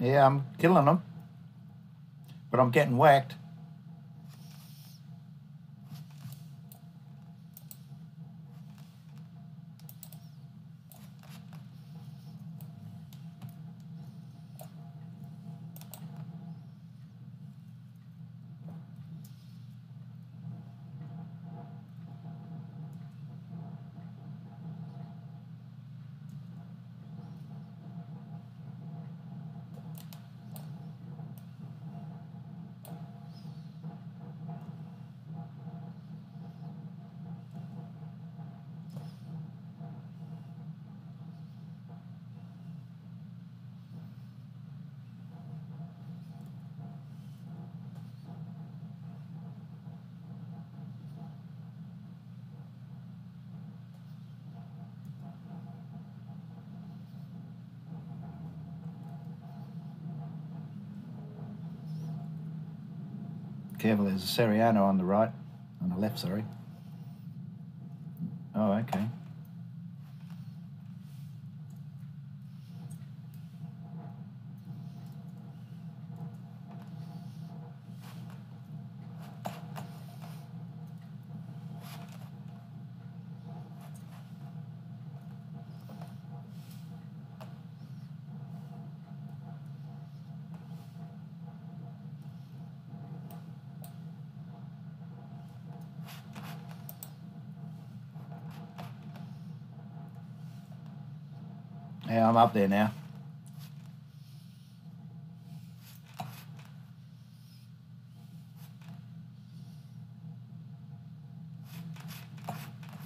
Yeah, I'm killing them. But I'm getting whacked. Careful, there's a Seriano on the right, on the left, sorry. Oh, okay. Yeah, I'm up there now.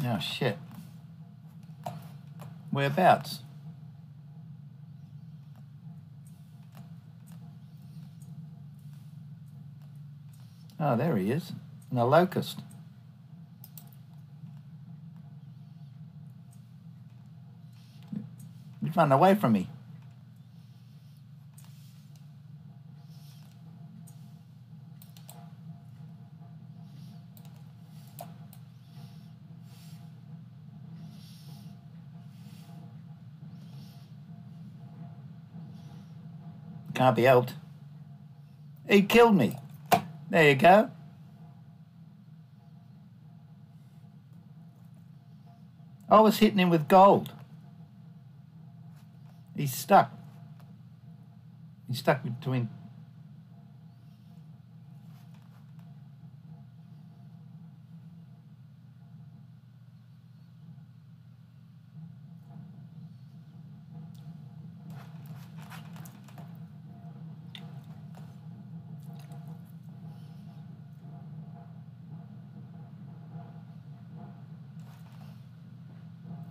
Oh shit. Whereabouts? Oh, there he is. In a locust. Running away from me. Can't be helped. He killed me. There you go. I was hitting him with gold. He's stuck. He's stuck between.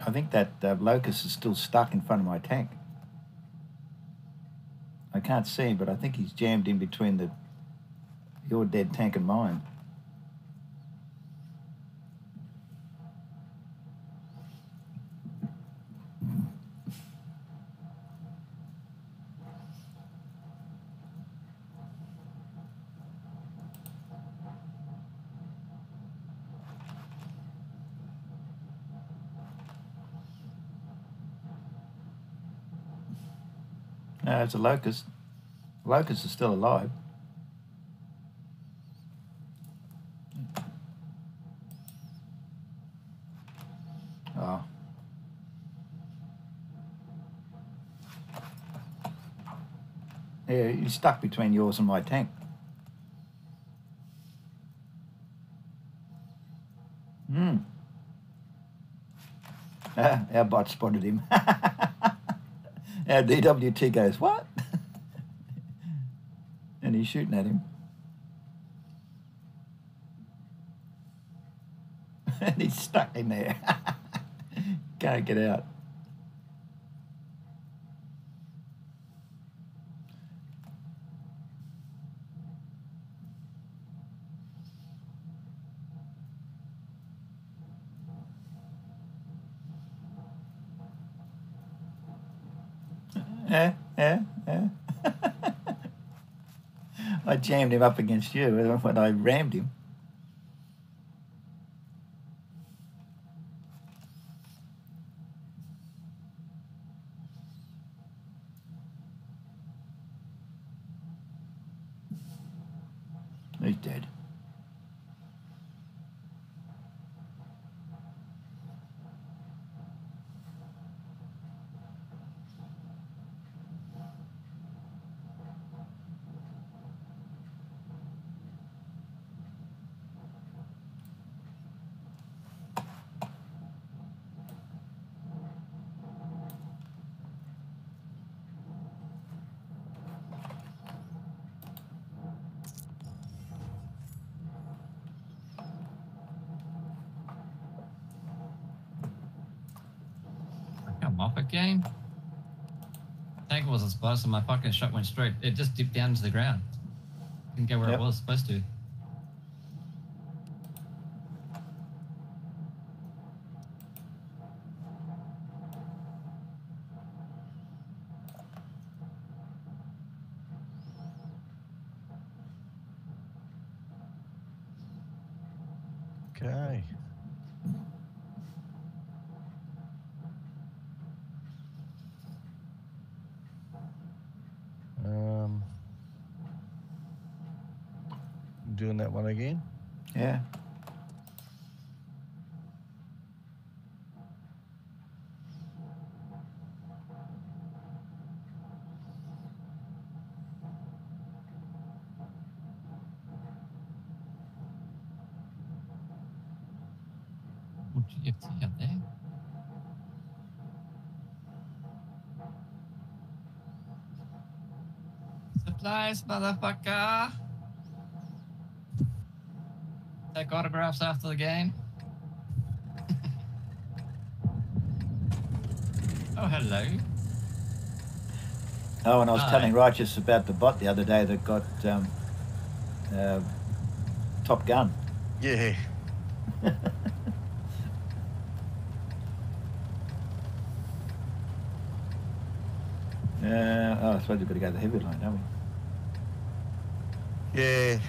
I think that uh, locust is still stuck in front of my tank. Can't see him, but I think he's jammed in between the your dead tank and mine. No, it's a locust. Locust is still alive. Oh. Yeah, he's stuck between yours and my tank. Hmm. Ah, our bot spotted him. our DWT goes, what? Shooting at him. and he's stuck in there. Can't get out. Yeah, yeah, yeah. I jammed him up against you when I rammed him. dead. Come off again. Tank wasn't supposed to. My fucking shot went straight. It just dipped down to the ground. Didn't go where Yep. it was supposed to. Okay. Um, doing that one again. Yeah. What GFT up there? Supplies, motherfucker. Take autographs after the game. oh, hello. Oh, and I was Aye. telling Righteous about the bot the other day that got um, uh, Top Gun. Yeah. Uh, oh, I suppose we've got to go the heavy line, don't we? Yeah.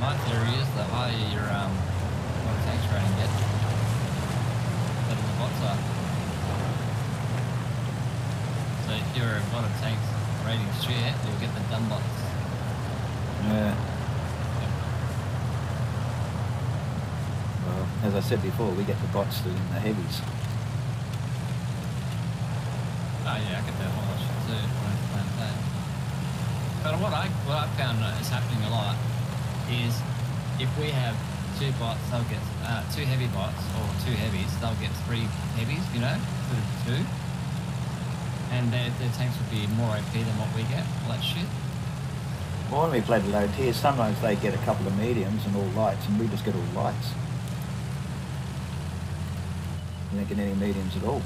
My theory is the higher your um, what tanks rating gets, the better the bots are. So if you're a bot of tanks rating shit, you'll get the dumb bots. Yeah. Well, as I said before, we get the bots in the heavies. Oh yeah, I get that whole shit too. when I plan that. But what I what I found is happening a lot is if we have two bots, they'll get uh, two heavy bots or two heavies, they'll get three heavies, you know, instead of two. And their, their tanks would be more OP than what we get. All that shit. Well, when we played low tier, sometimes they get a couple of mediums and all lights, and we just get all lights. We don't get any mediums at all.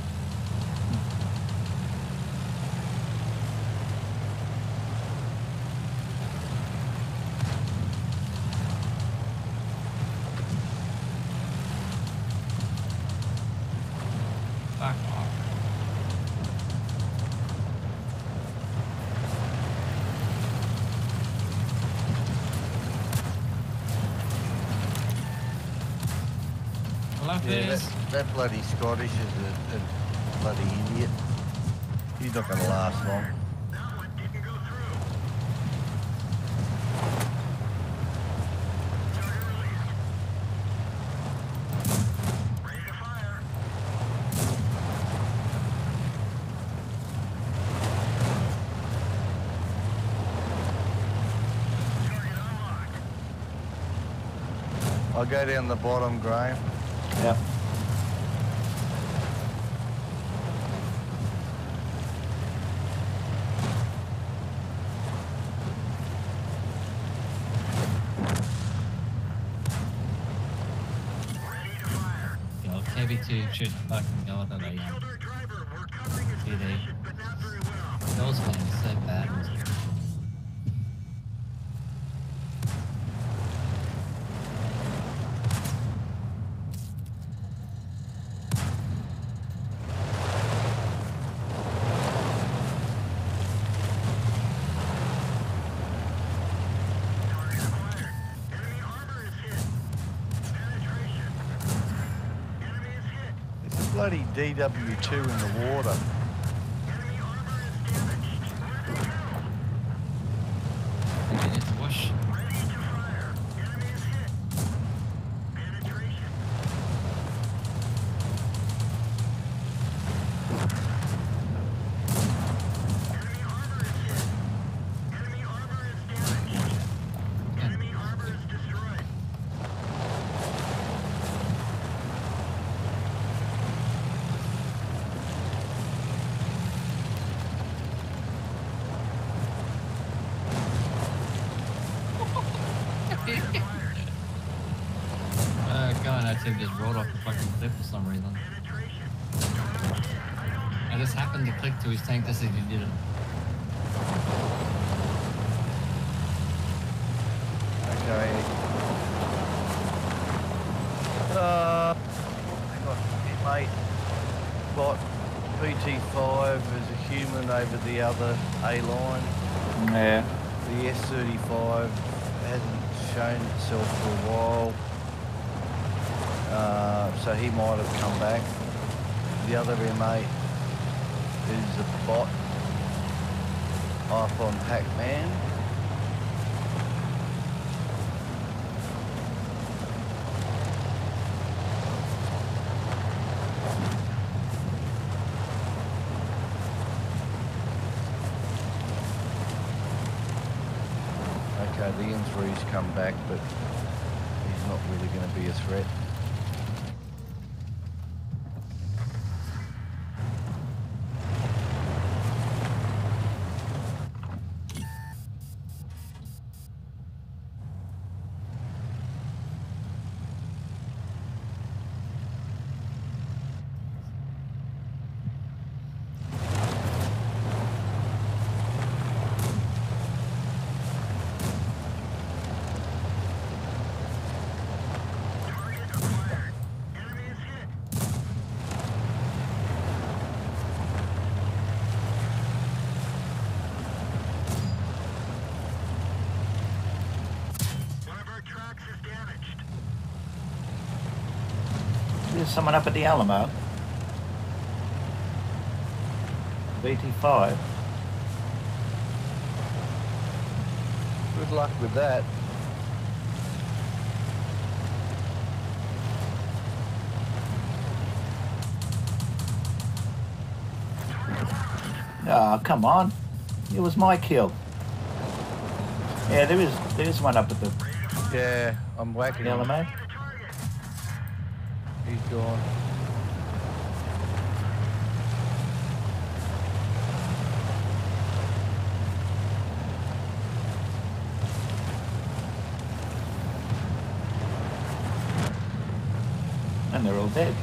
That, bloody Scottish is a, a bloody idiot. He's not going to last long. I'll go down the bottom, Graham. Yep. KV2 should fucking go on the um, TD. Those DW2 in the water. To his tank to if he did it. Okay. Uh, mate. Got BT5 as a human over the other A line. Yeah. The S35 hasn't shown itself for a while. Uh, so he might have come back. The other M8 a bot up on Pac-Man. Okay, the M3's come back, but he's not really going to be a threat. Someone up at the Alamo. BT5. Good luck with that. Oh, come on. It was my kill. Yeah, there is there is one up at the Yeah, I'm whacking. Alamo. And they're all dead.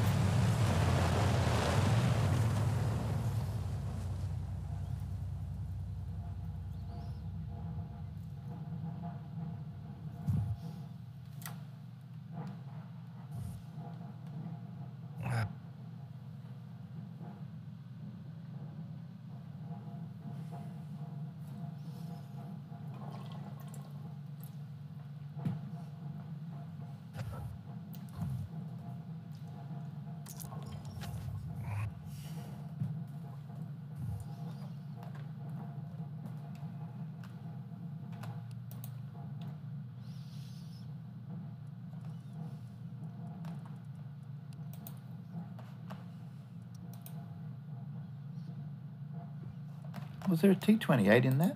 Was there a T28 in that?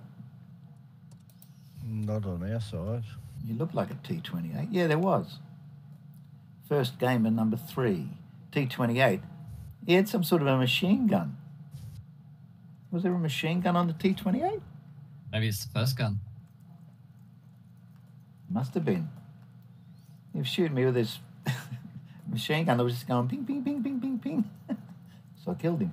Not on our side. You looked like a T28. Yeah, there was. First gamer number three, T28. He had some sort of a machine gun. Was there a machine gun on the T28? Maybe it's the first gun. Must have been. He was shooting me with his machine gun that was just going ping, ping, ping, ping, ping, ping. so I killed him.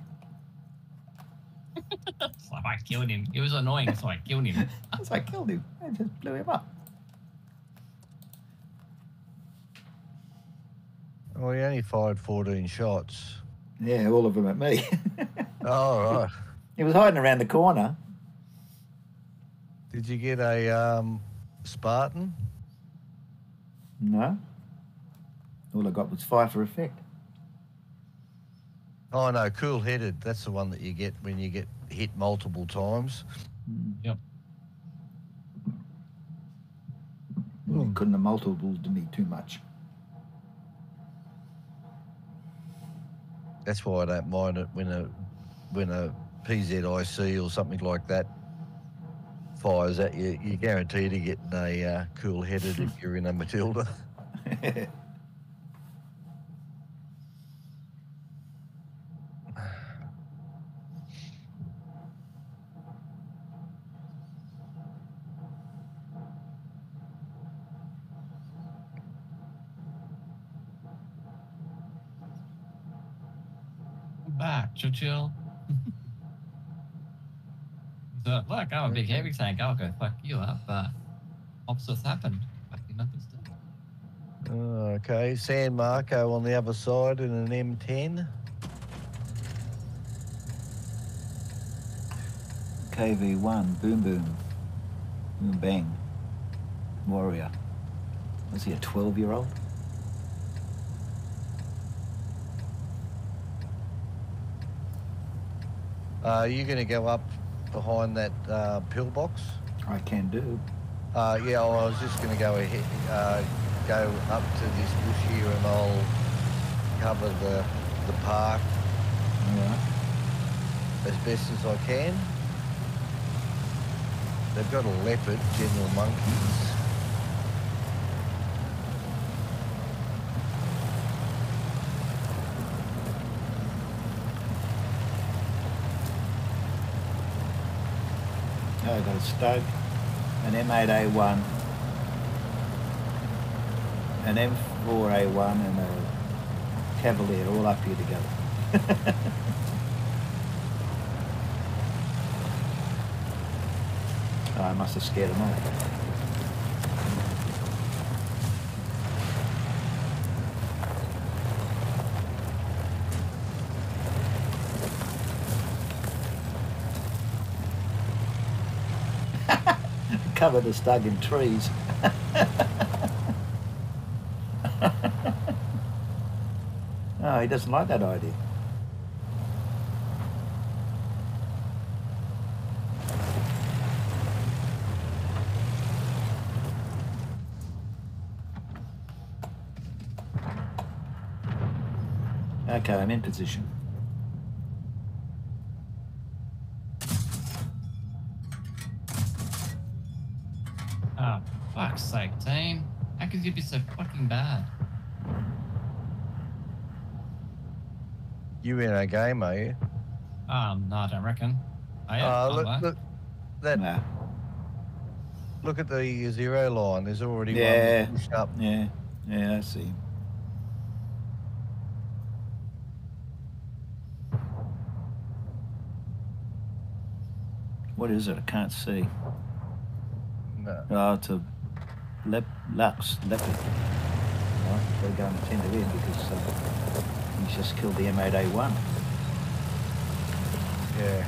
So I killed him. It was annoying, so I killed him. So I killed him. I just blew him up. Well, he only fired 14 shots. Yeah, all of them at me. Oh, right. he was hiding around the corner. Did you get a um, Spartan? No. All I got was fire for effect. Oh, no, cool headed. That's the one that you get when you get hit multiple times. Yep. Well, he couldn't have multipled to me too much. That's why I don't mind it when a when a PZIC or something like that fires at you. You're guaranteed to get a uh, cool headed if you're in a Matilda. back, chill, chill. so, look, I'm a big heavy tank. I'll go fuck you up, but opposites happened. Fucking nothing's done. Okay, San Marco on the other side in an M10. KV1, boom boom. Boom bang. Warrior. Was he a 12 year old? Uh, are you going to go up behind that uh, pillbox? I can do. Uh, yeah, well, I was just going to go ahead, uh, go up to this bush here, and I'll cover the the park Alright. as best as I can. They've got a leopard, General Monkeys. A Stoke, an M8A1, an M4A1, and a Cavalier all up here together. I must have scared them off. Covered the stug in trees. oh, he doesn't like that idea. Okay, I'm in position. You in a game, are you? Um, no, I don't reckon. Oh, yeah, Uh, I'm look, look, that, Nah. look at the zero line. There's already Yeah. one pushed up. Yeah, yeah, I see. What is it? I can't see. No. Oh, it's a lep, lux, leopard. Right, they're going to tend to win because uh, he's just killed the M8A1. Yeah.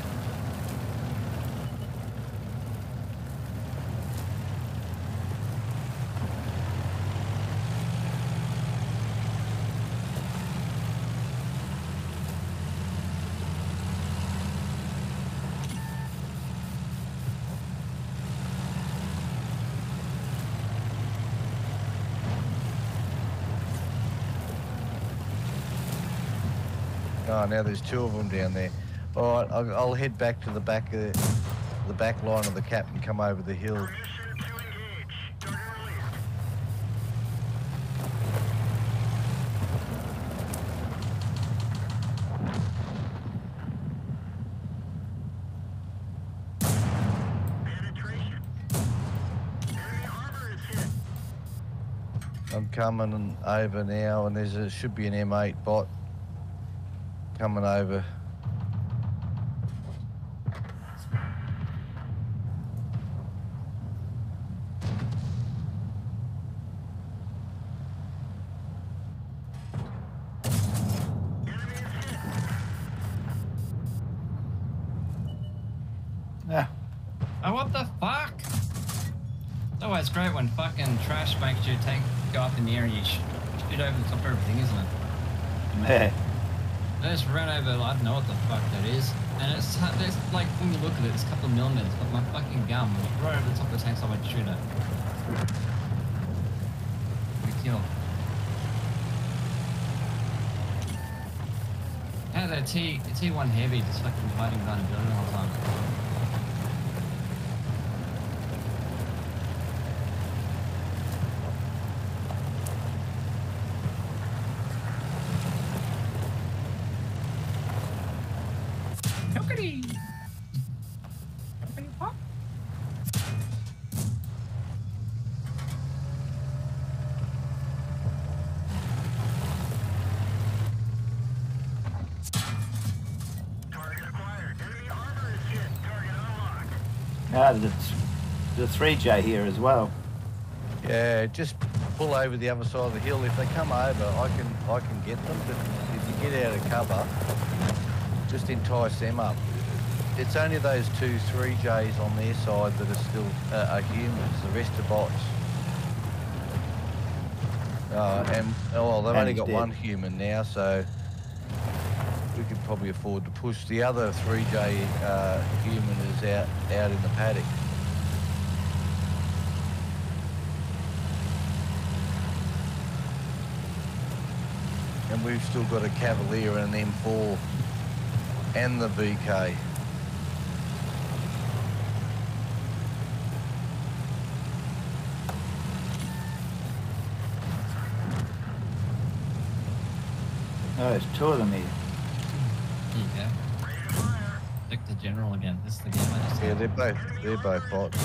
Oh, now there's two of them down there. All right, I'll, head back to the back of the back line of the cap and come over the hill. I'm coming over now, and there's a should be an M8 bot coming over. Millimeters, but my fucking gum right over the top of the tank, so I to shoot it. Big kill. How that T, T1 heavy just fucking hiding behind a building the whole time. Ah, there's the 3J here as well. Yeah, just pull over the other side of the hill. If they come over, I can I can get them. But if you get out of cover, just entice them up. It's only those two 3Js on their side that are still uh, are humans. The rest are bots. Uh, and oh, well, they've And only got dead. one human now, so we could probably afford to push. The other 3J uh, human is out out in the paddock. And we've still got a Cavalier and an M4 and the VK. Oh, there's two of them here. Here you go. Ready to fire. Click the general again. This is the game I just Yeah, they're both they're both bots.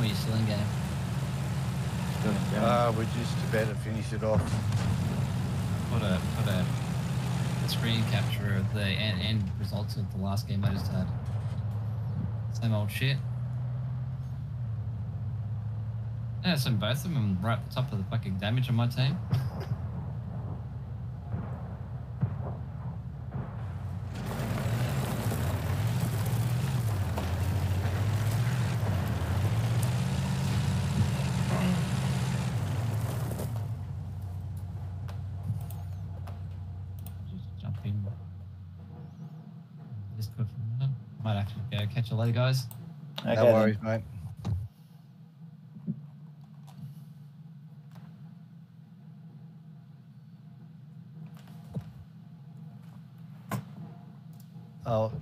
Or are you still in game? Still in game. Uh, we're just about to finish it off. Put a put a, a screen capture of the end, end results of the last game I just had. Same old shit. Yeah, so both of them right at the top of the fucking damage on my team. Just jump in. Just put Might have to go catch you later, guys. Okay, no then. worries, mate. Oh,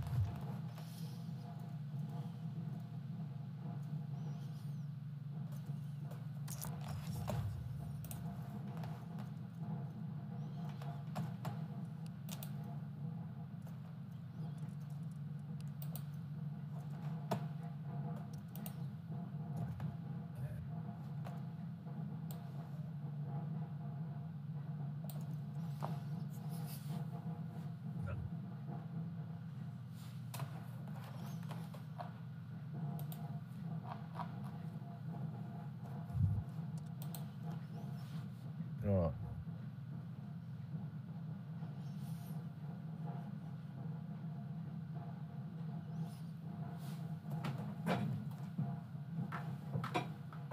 right.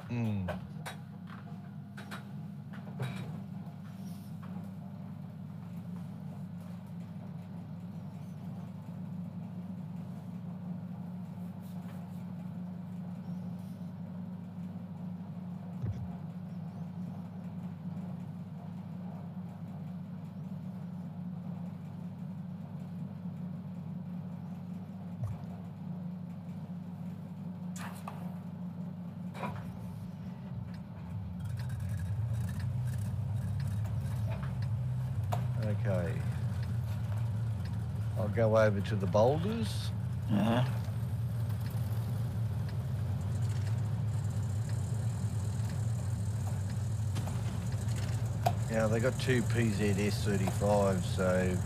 Hmm. Okay. I'll go over to the boulders. Uh-huh. Now they got two PZS 35, so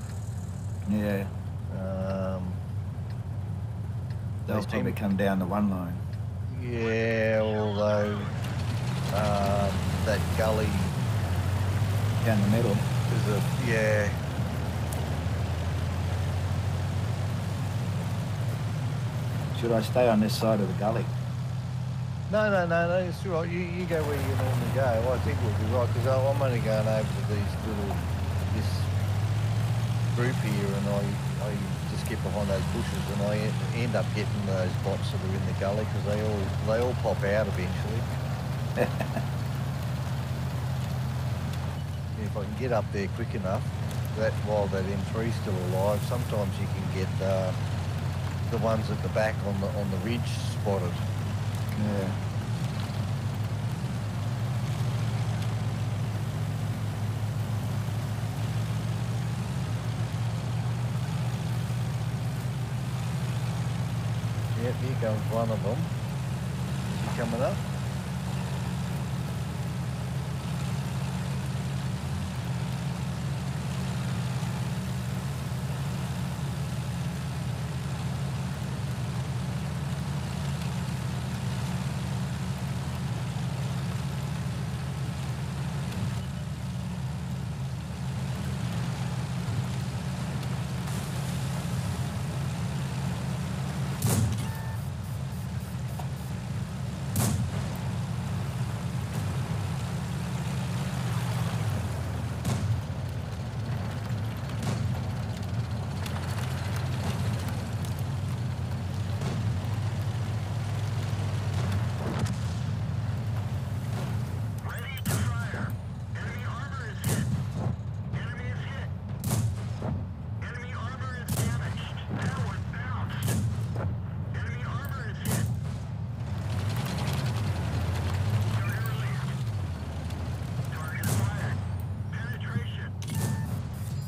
Yeah. um, They'll probably come down the one line. yeah. Although um, that gully Down the middle. is a yeah. Should I stay on this side of the gully? No, no, no, no. It's all right. You, you go where you normally go. I think we'll be right because I'm only going over to these little this group here, and I I just get behind those bushes, and I end up getting those bots that are in the gully because they all they all pop out eventually. if I can get up there quick enough, that while that M3's still alive, sometimes you can get uh, the ones at the back on the on the ridge spotted. Yeah. Yep, here comes one of them. Is he coming up? Ready to fire. Enemy armor is hit. Enemy is hit. Enemy armor is damaged. That one bounced. Enemy armor is hit. Target released. Target acquired. Penetration.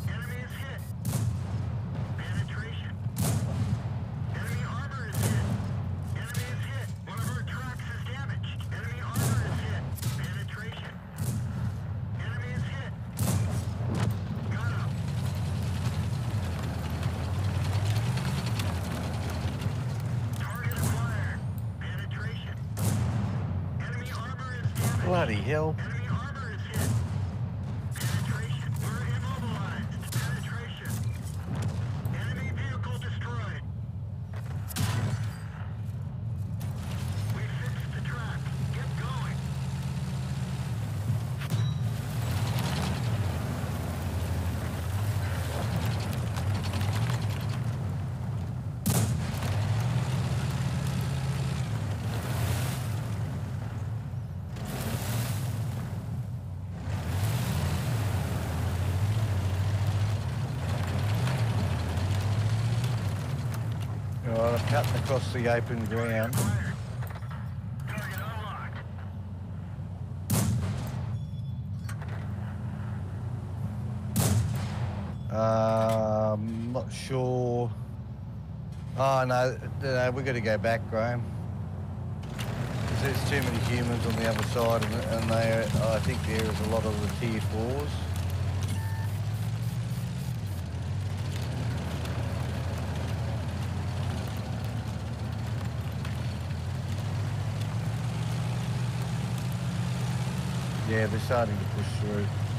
Enemy is hit. Penetration. Enemy armor is hit. Enemy is hit. One of our trucks is damaged. Enemy armor is hit. Penetration. Enemy is hit. Got him. Target acquired. Penetration. Enemy armor is damaged. Bloody hell. Enemy armor is hit. Penetration. We're immobilized. Penetration. Enemy vehicle destroyed. We fixed the track. Get going. I'm cutting across the open ground. Unlocked. Um, not sure. Oh no, no, we've got to go back, Graham. There's too many humans on the other side, and, and they, I think there is a lot of the tier fours. Yeah, they're starting to push through.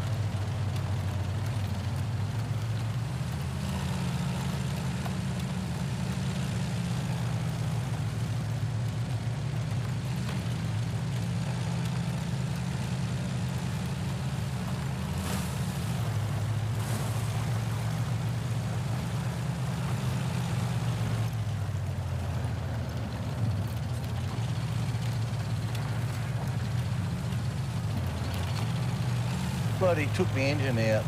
Bloody took the engine out.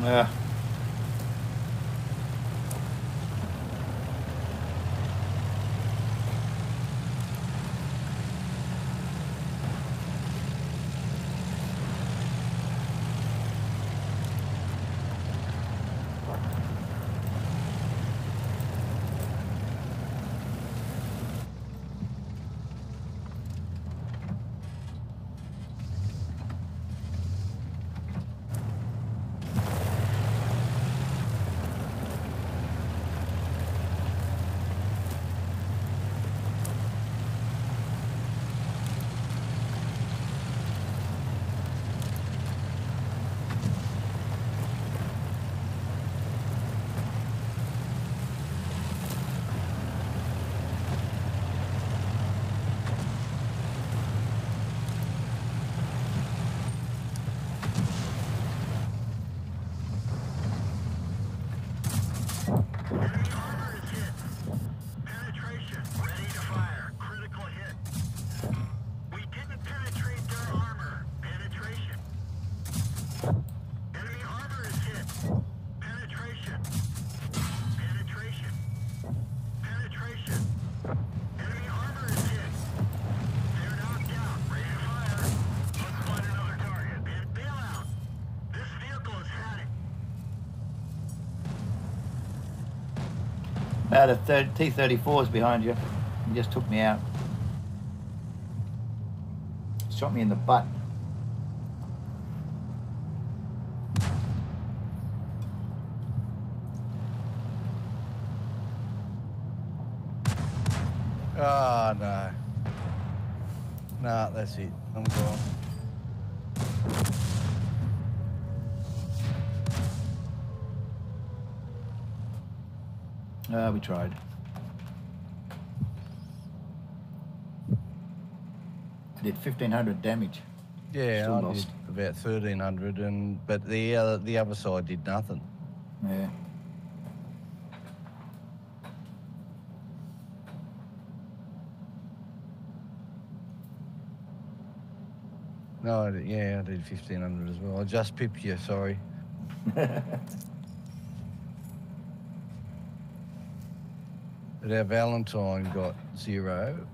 Yeah. About a thir- T-34 is behind you. He just took me out. Shot me in the butt. Ah, no. Nah, that's it. I'm. Uh, we tried. I did 1500 damage. Yeah, Still I lost. did about thirteen hundred, and but the uh, the other side did nothing. Yeah. No, I did, yeah, I did fifteen hundred as well. I just pipped you. Sorry. But our Valentine got zero,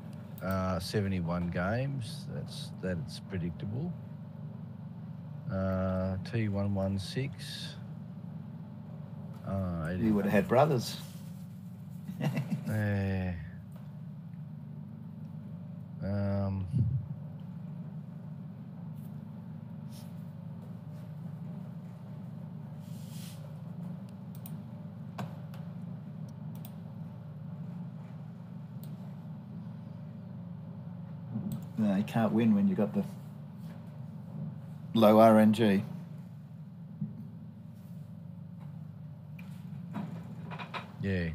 uh, 71 games. That's that's predictable. Uh, T116. Uh, you would have had brothers. Eh. um, No, you can't win when you've got the low RNG. yeah.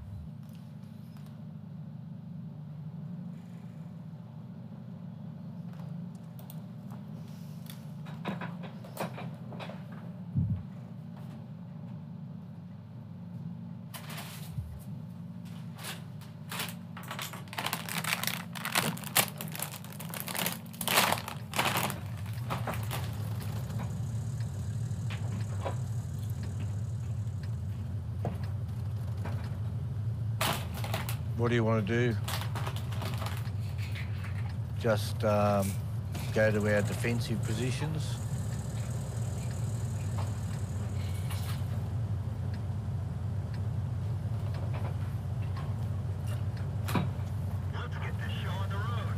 What do you want to do? Just um, go to our defensive positions. Let's get this show on the road.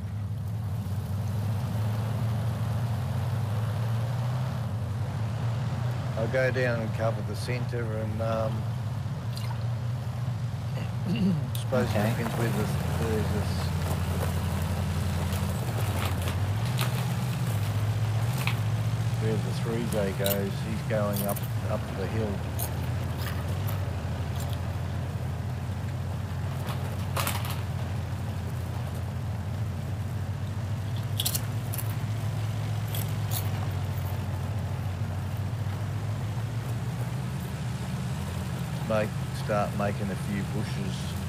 I'll go down and cover the centre and um, suppose Okay. it where the, where this, where the three J goes. He's going up up the hill. Make start making a few bushes.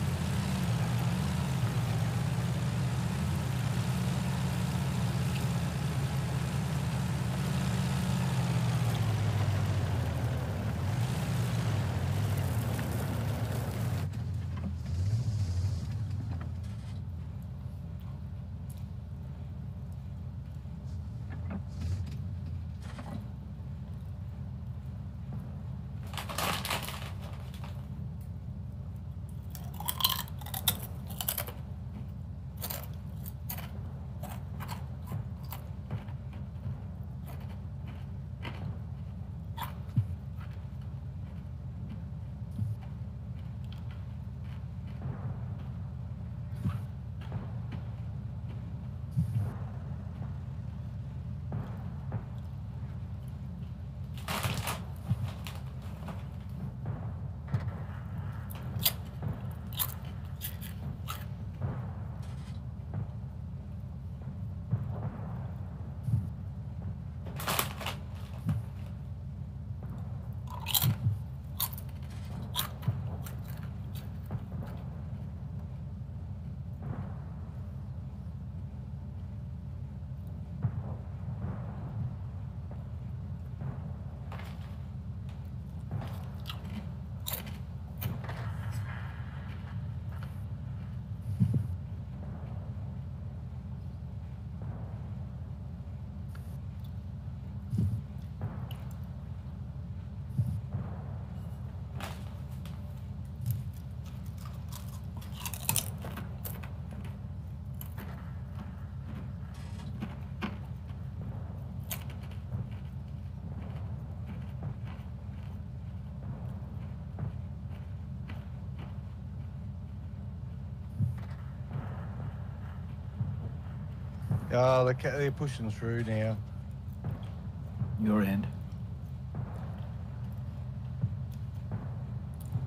Oh, they're, they're pushing through now. Your end.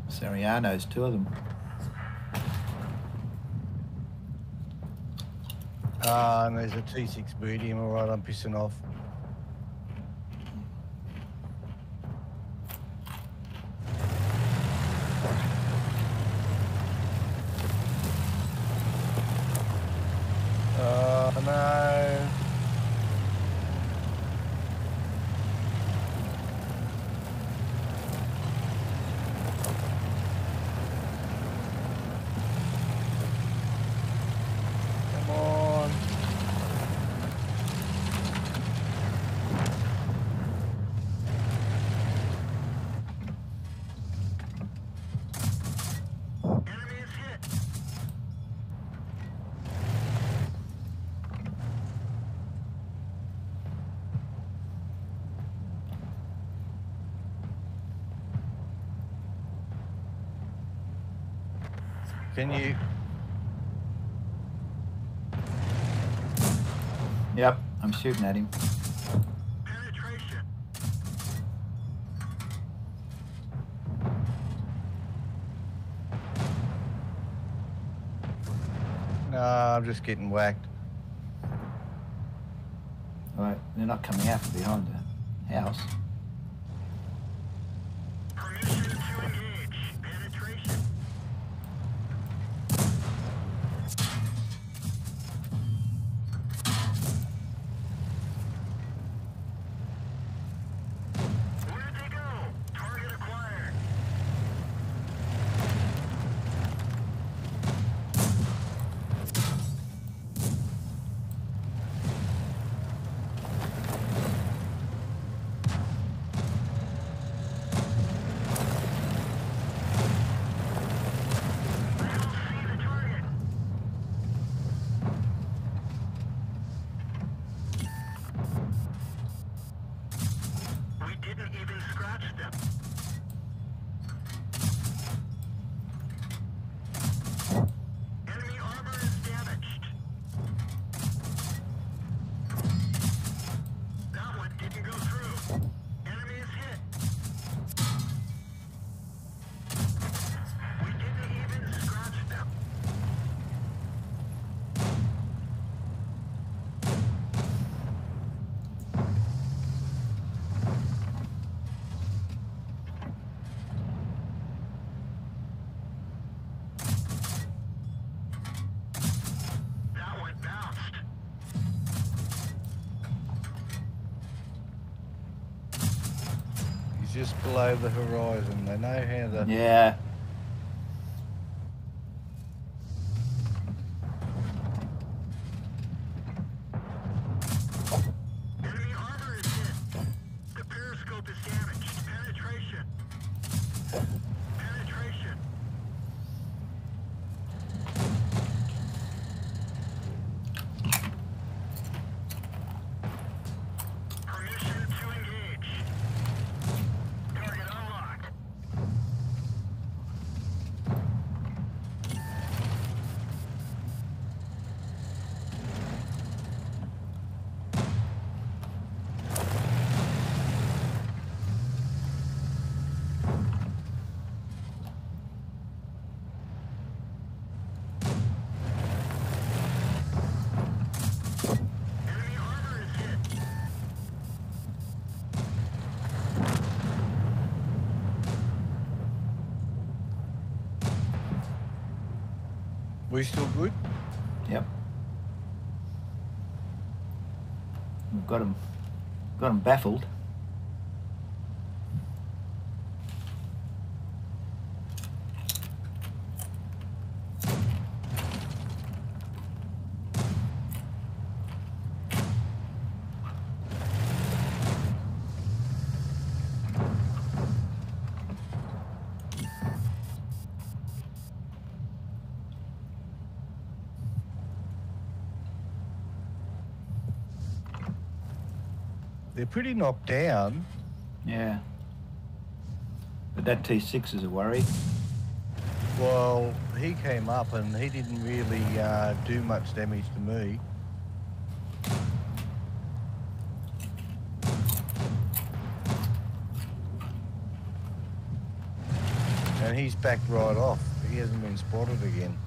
Sariano's two of them. Ah, and there's a T6 medium. All right, I'm pissing off. Oh no. Come on. Enemy is hit. Can you? Yep, I'm shooting at him. Penetration. No, I'm just getting whacked. All right, they're not coming out from behind the house. Below the horizon. They know how to. Yeah. Baffled. pretty knocked down. Yeah. But that T6 is a worry. Well, he came up and he didn't really uh, do much damage to me. And he's backed right off. He hasn't been spotted again.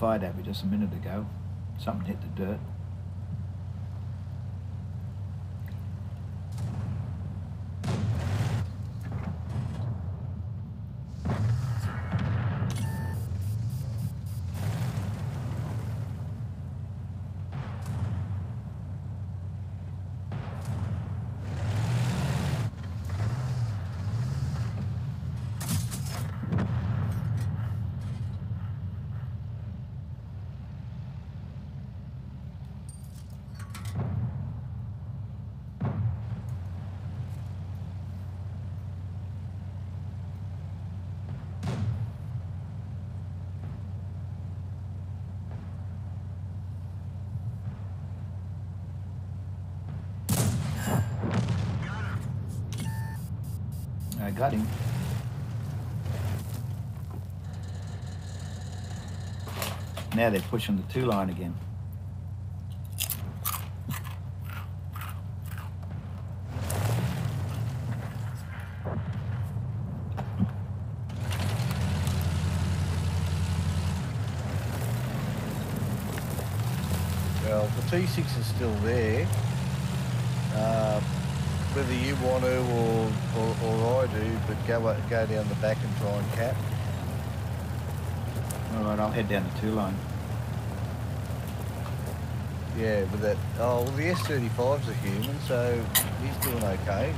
Fired at me just a minute ago. Something hit the dirt. Him. Now they're pushing the two line again. Well, the T6 is still there. Whether you want to or, or, or I do, but go go down the back and try and cap. All right, I'll head down the two line. Yeah, but that. Oh, well, the S35's a human, so he's doing okay.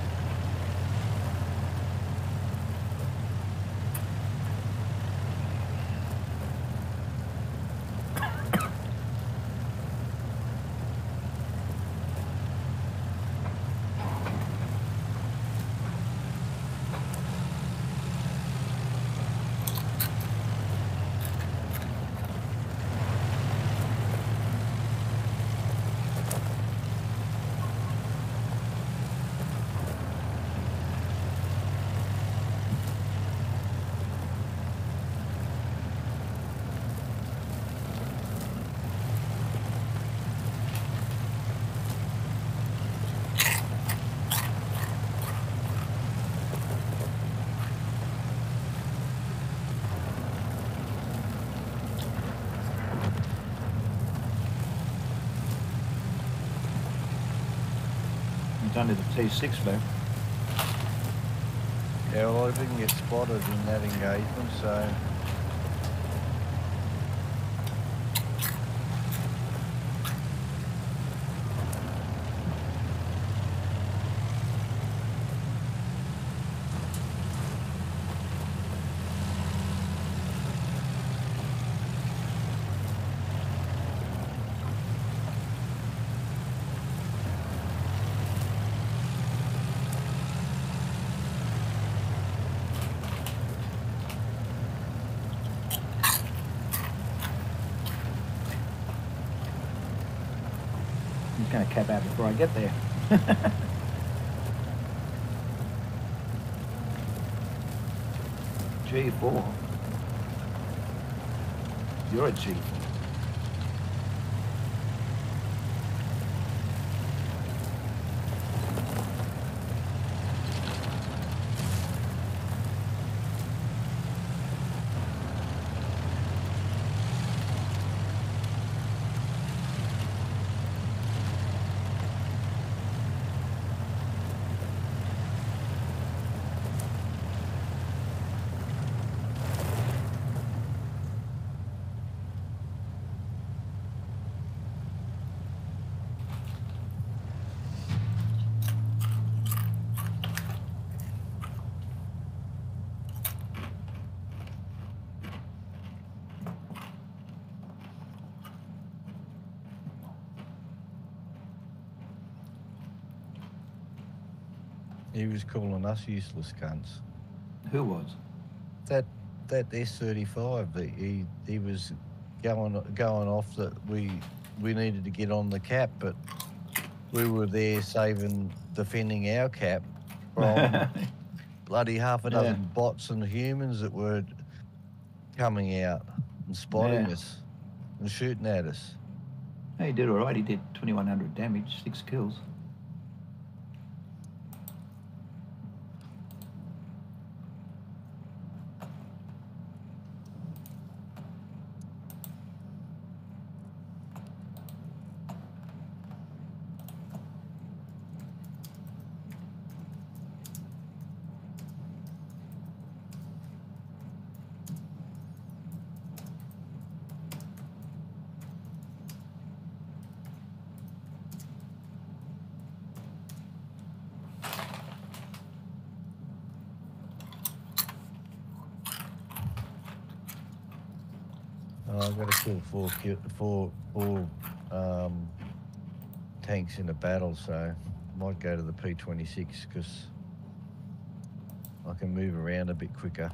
It's only the T6 left. Yeah, well, I didn't get spotted in that engagement, so. He's going to cap out before I get there. G4. You're a G4. He was calling us useless cunts. Who was? That that S35, the- he he was going going off that we we needed to get on the cap, but we were there saving defending our cap from bloody half a Yeah. dozen bots and humans that were coming out and spotting Yeah. us and shooting at us. he did all right. He did 2,100 damage, six kills. I've four, kill, four, four um, tanks in a battle, so might go to the P26 because I can move around a bit quicker.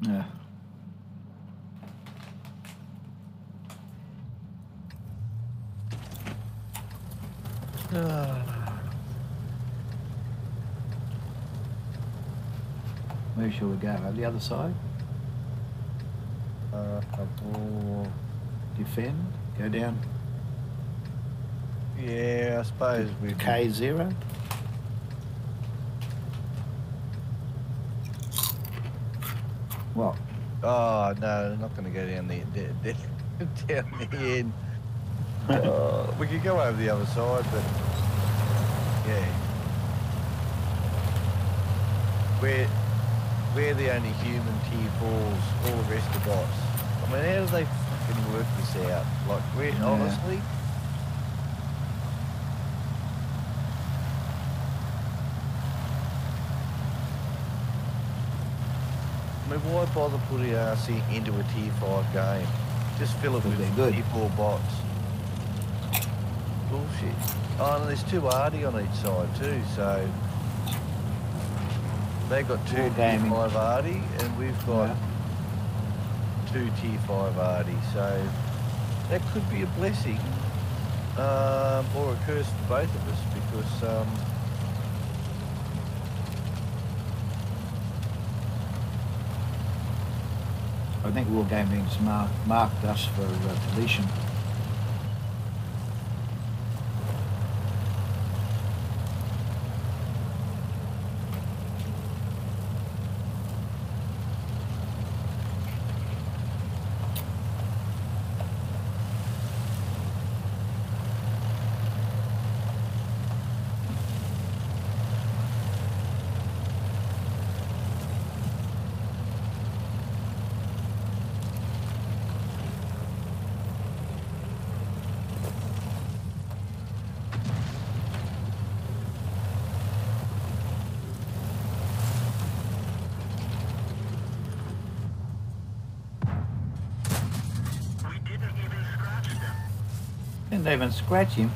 Yeah. Shall we go? Over the other side? Uh, Defend? Go down yeah, I suppose we K0? What? Oh no, not going to go down the, the, the down the end. Uh, we could go over the other side, but yeah, we're we're the only human tier fours. All the rest are bots. I mean, how do they fucking work this out? Like, we Yeah. honestly. I mean, why bother putting RC into a T5 game? Just fill it with good. tier 4 bots. Bullshit. Oh, and there's two Artie on each side too, so... They've got two tier gaming. 5 Artie, and we've got Yeah. two tier 5 Artie, so... That could be a blessing, um, or a curse for both of us, because... Um, I think Wargaming's mark, marked us for uh, deletion. Even scratch him.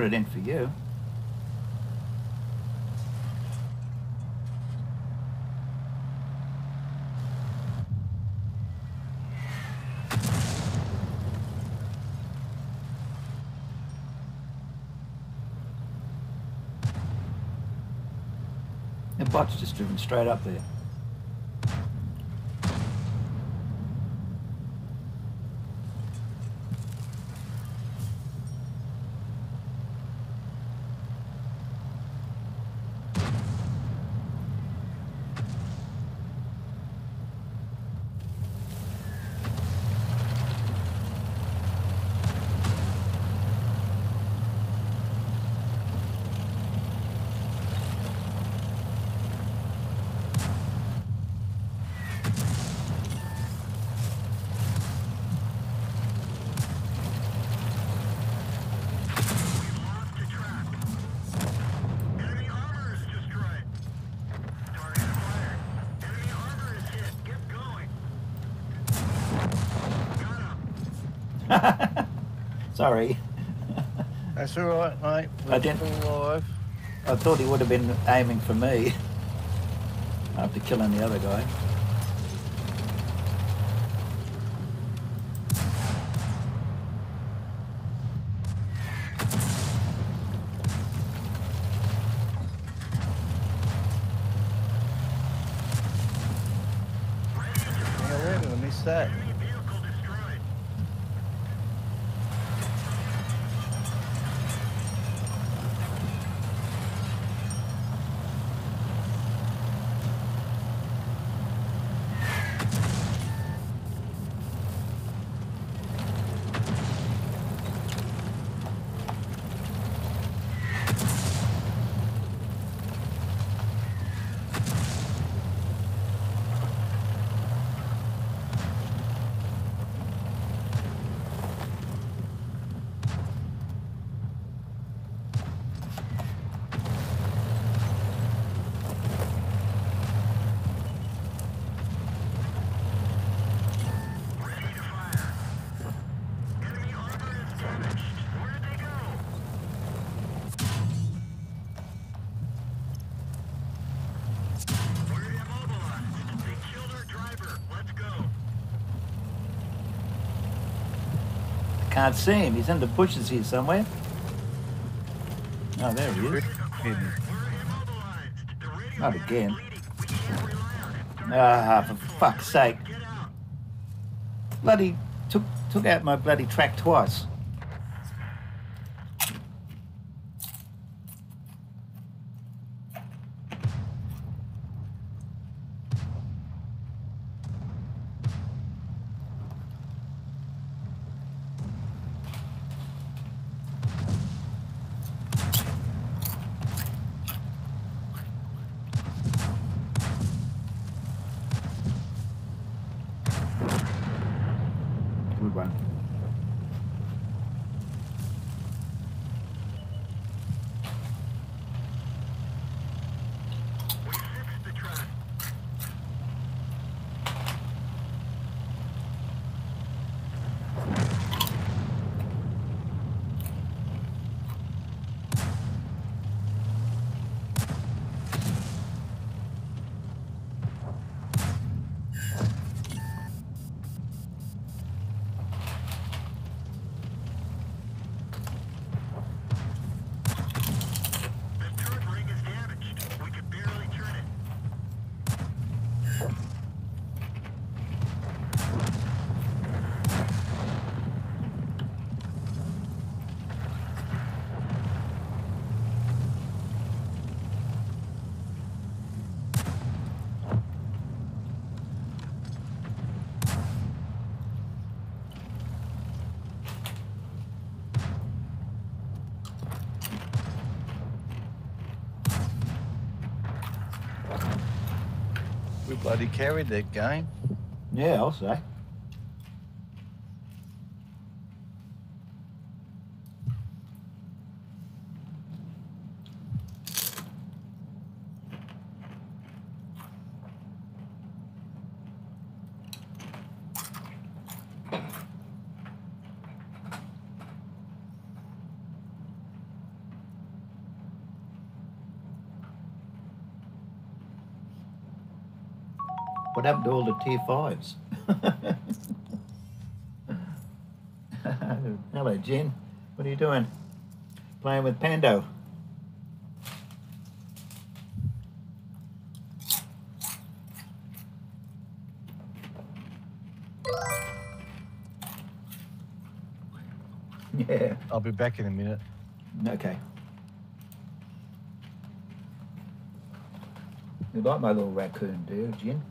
Put it in for you. The bot's just driven straight up there. We've lost the track. Enemy armor is destroyed. Target acquired. Enemy armor is hit. Get going. Got him. Sorry. That's all right, mate. We're I didn't- alive. I thought he would have been aiming for me after killing the other guy. Can't see him. He's in the bushes here somewhere. Oh, there he is. Not again. Ah, for fuck's sake. Bloody took took out my bloody track twice. Good one. We fixed the track. The turret ring is damaged. We could barely turn it. We bloody carried that game. Yeah, I'll say. What happened to all the tier fives? Hello, Jen. What are you doing? Playing with Pando. Yeah. I'll be back in a minute. Okay. You like my little raccoon, do you, Jen?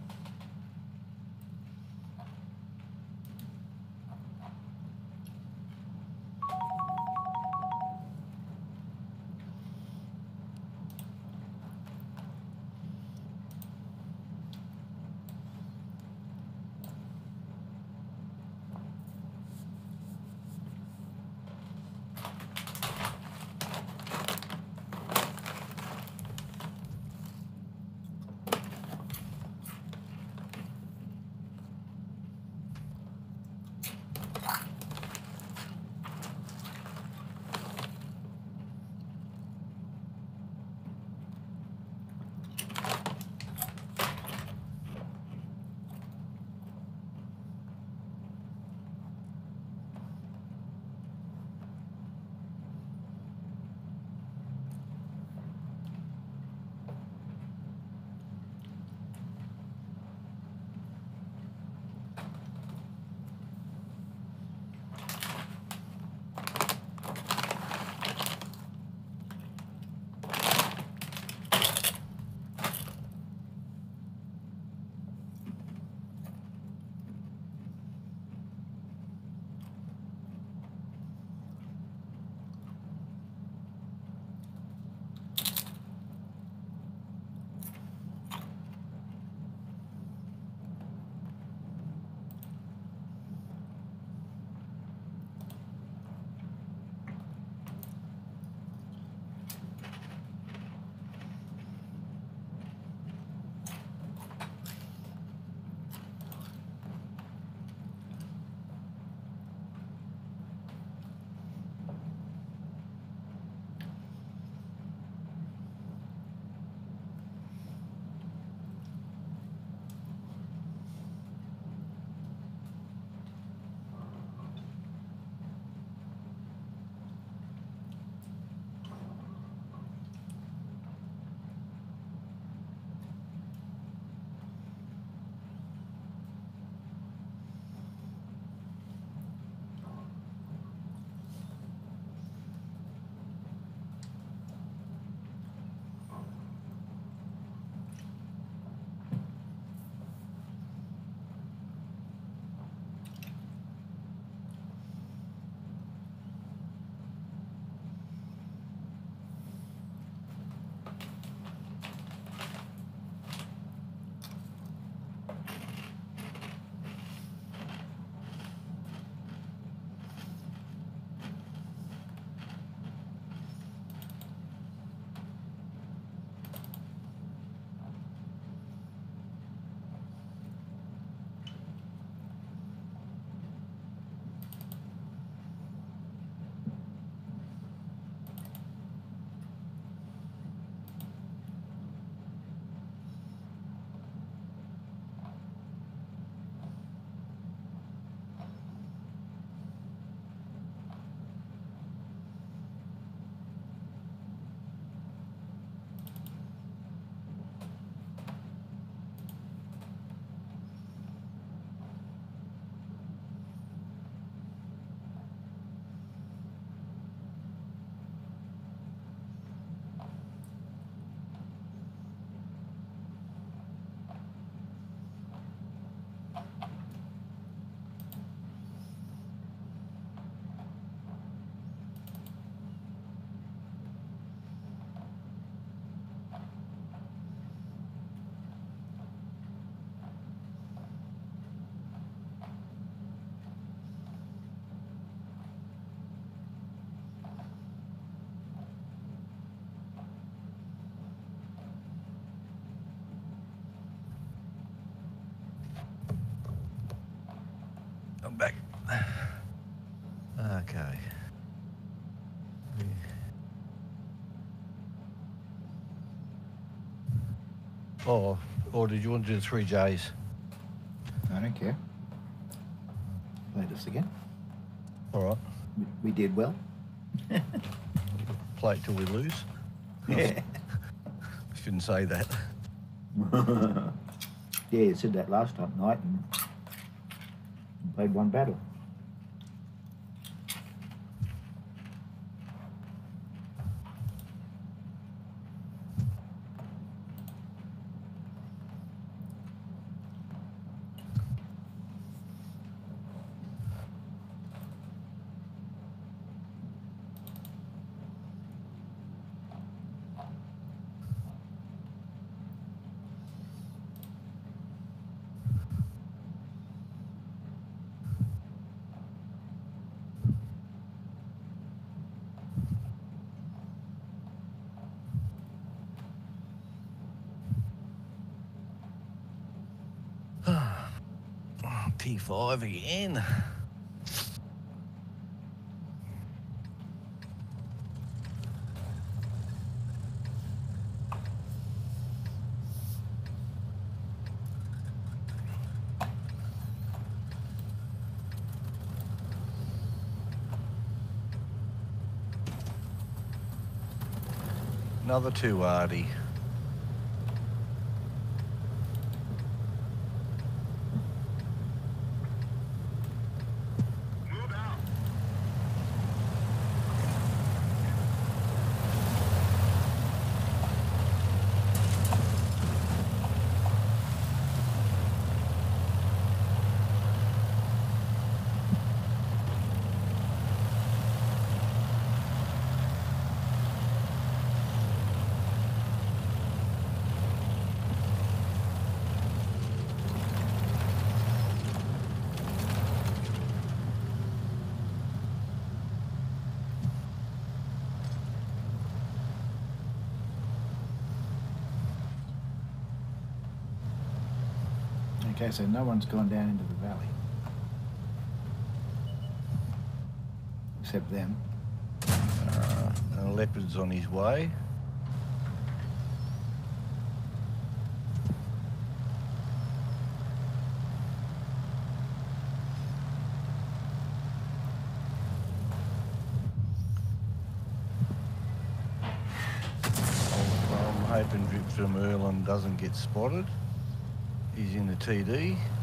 Oh, or did you want to do the three J's? I don't care. Us again. All right. We, we did well. Play it till we lose. Yeah. I Shouldn't say that. yeah, you said that last night and played one battle. T5 again. Another two, Artie. Okay, so no one's gone down into the valley. Except them. Uh, and a leopard's on his way. I'm hoping Drip from Erland doesn't get spotted. He's in the TD.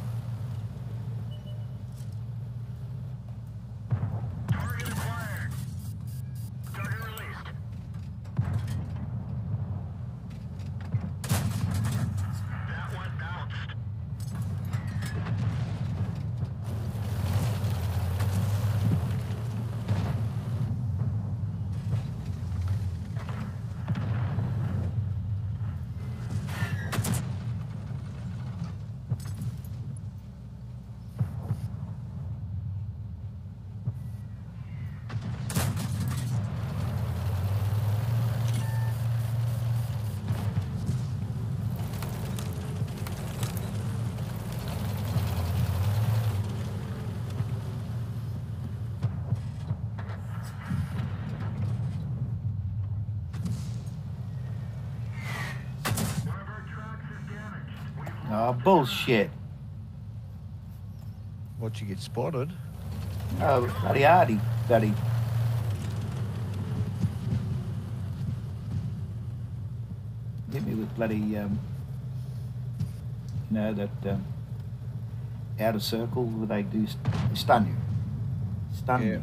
Bullshit. What you get spotted? Oh, bloody hardy, bloody. Hit me with bloody, um, you know, that um, outer circle where they do st- stun you. Stun Yeah. you.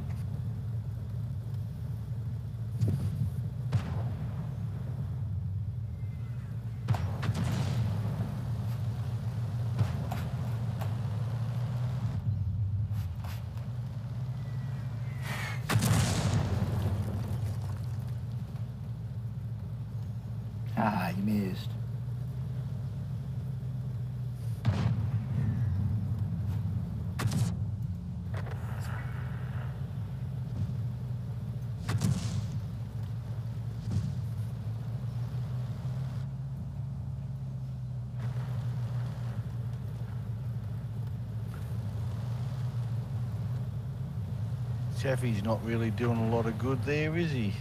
Chaffee's not really doing a lot of good there, is he?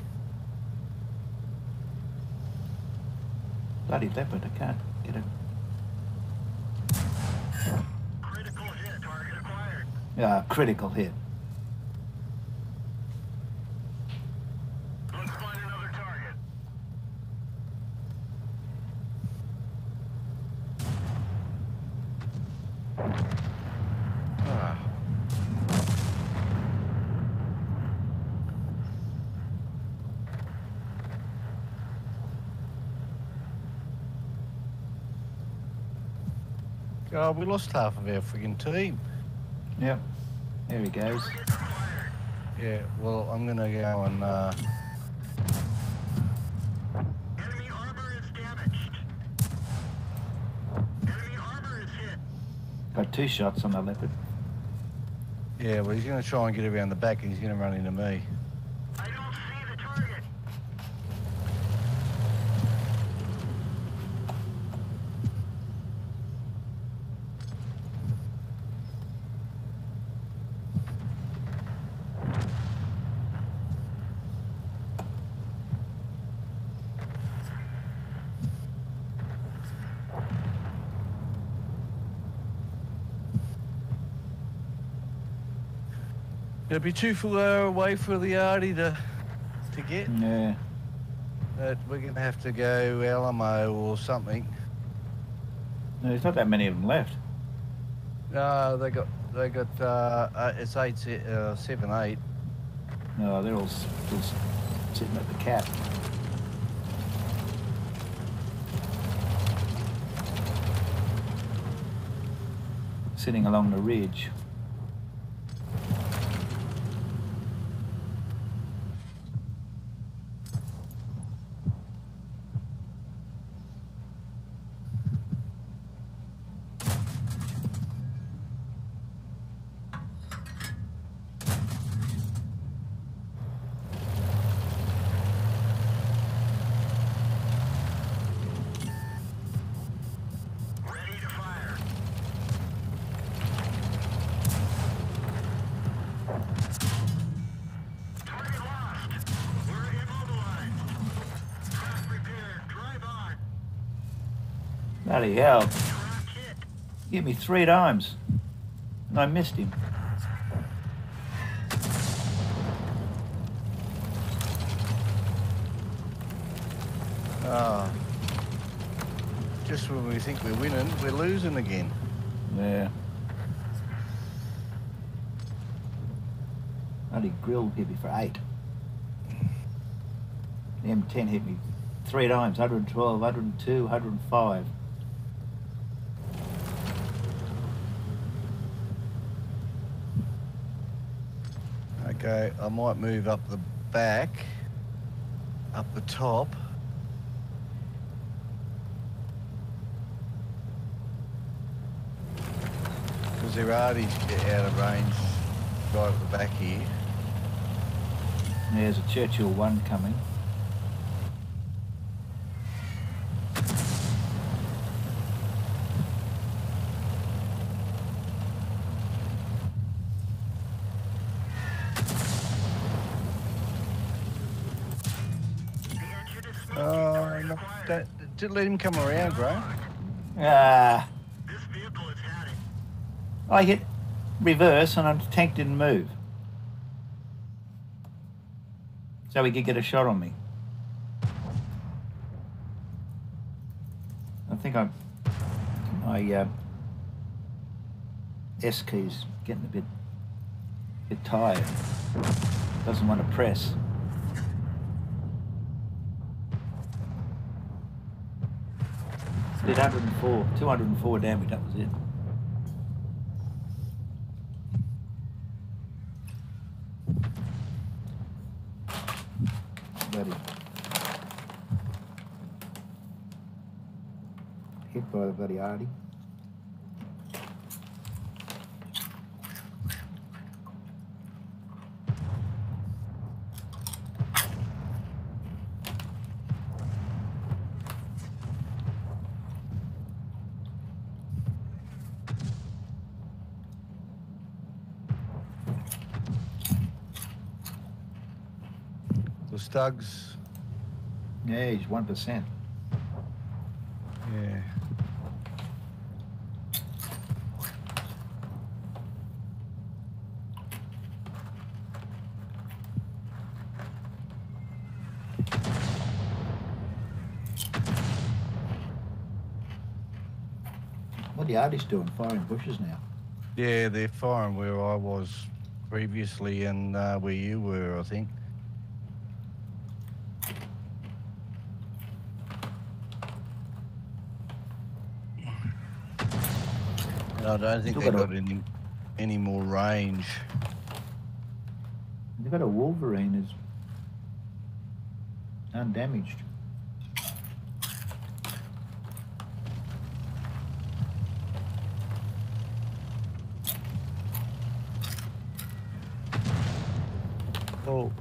Bloody leopard, I can't get him. Critical hit, target acquired. Yeah, critical hit. God, we lost half of our friggin' team. Yep. There he goes. Yeah, well, I'm gonna go and, uh, Enemy armor is damaged. Enemy armor is hit. Got two shots on the leopard. yeah, well, he's gonna try and get around the back and he's gonna run into me. I don't see the target. It'd be too far away for the arty to, to get. Yeah. But we're gonna have to go Alamo or something. No, there's not that many of them left. No, they got, they got, uh, uh it's eight, uh, seven, eight. No, they're all still sitting at the cap. Sitting along the ridge. Bloody hell. He hit me three times. And I missed him. Oh. Just when we think we're winning, we're losing again. Yeah. Bloody Grille hit me for eight. The M10 hit me three times 112, 102, 105. Okay, I might move up the back, up the top. Because they're already out of range right at the back here. There's a Churchill 1 coming. The engine is smoking. Oh, Target no, acquired. Don't, let him come around, bro. Ah, This vehicle is had. I hit reverse and the tank didn't move. So he could get a shot on me. I think I, my uh, S key's getting a bit, a bit tired. Doesn't want to press. Did 104, 204 damage. That was it. Bloody hit by the bloody Artie. Stugs? Yeah, he's 1%. Yeah. What are the artists doing? Firing bushes now? Yeah, they're firing where I was previously and uh, where you were, I think. And I don't think Still they got a- got any any more range. They've got a Wolverine is undamaged. Oh,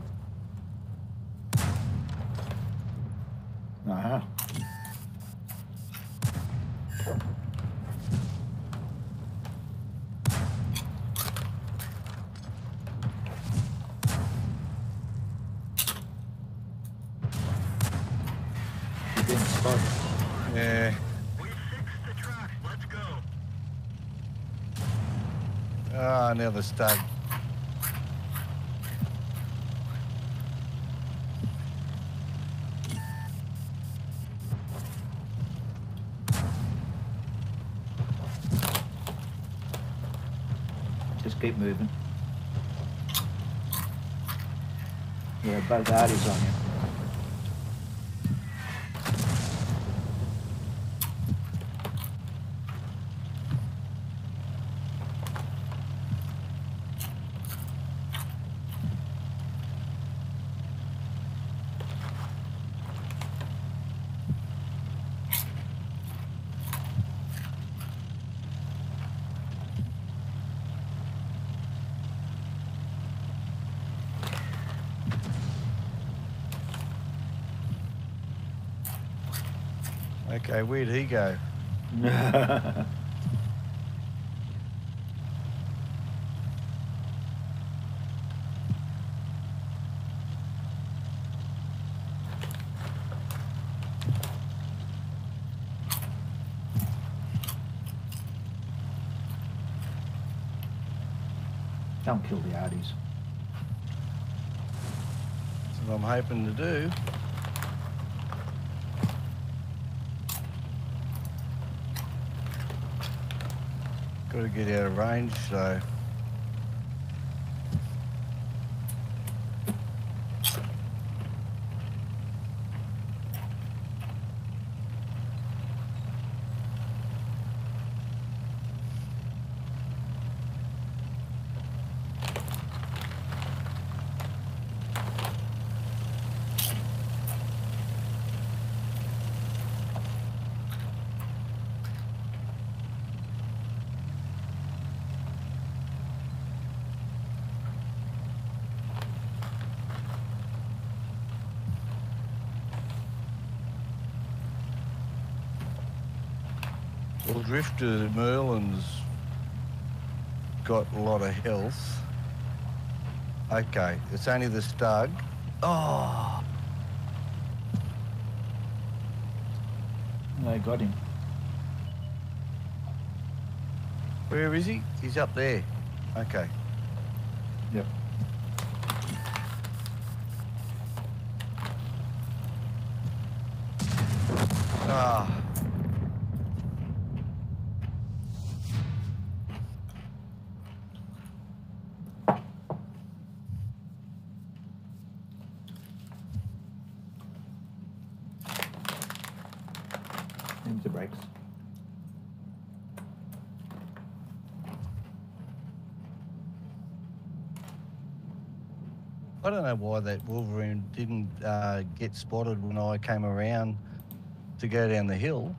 Been spotted. yeah. We fixed the. Ah, they're. Just keep moving. Yeah, both Arties on you. Okay, where'd he go? Don't kill the Arties. That's what I'm hoping to do. Got to get out of range, so. Drifter Merlin's got a lot of health. Okay, it's only the stag. Oh, They got him. where is he? He's up there. Okay. Yep. Ah. Into the brakes. I don't know why that Wolverine didn't uh, get spotted when I came around to go down the hill.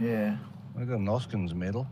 Yeah. I got an Oskins medal.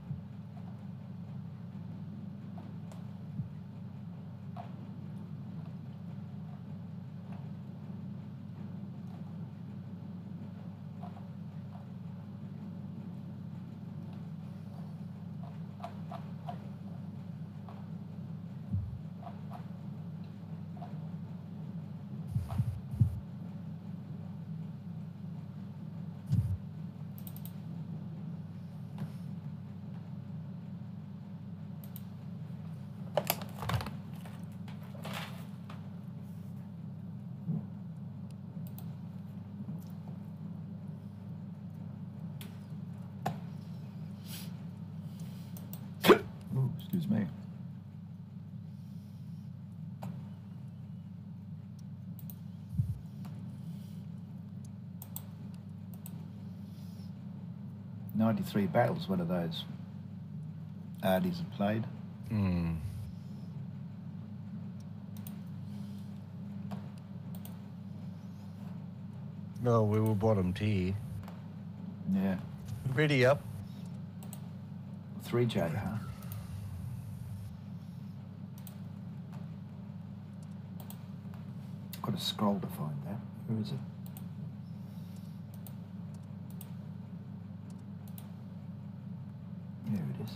93 battles, one of those Ardies have played. Hmm. No, we were bottom tier. Yeah. Ready up. 3J, huh? Got to scroll to find that. Where is it? There it is.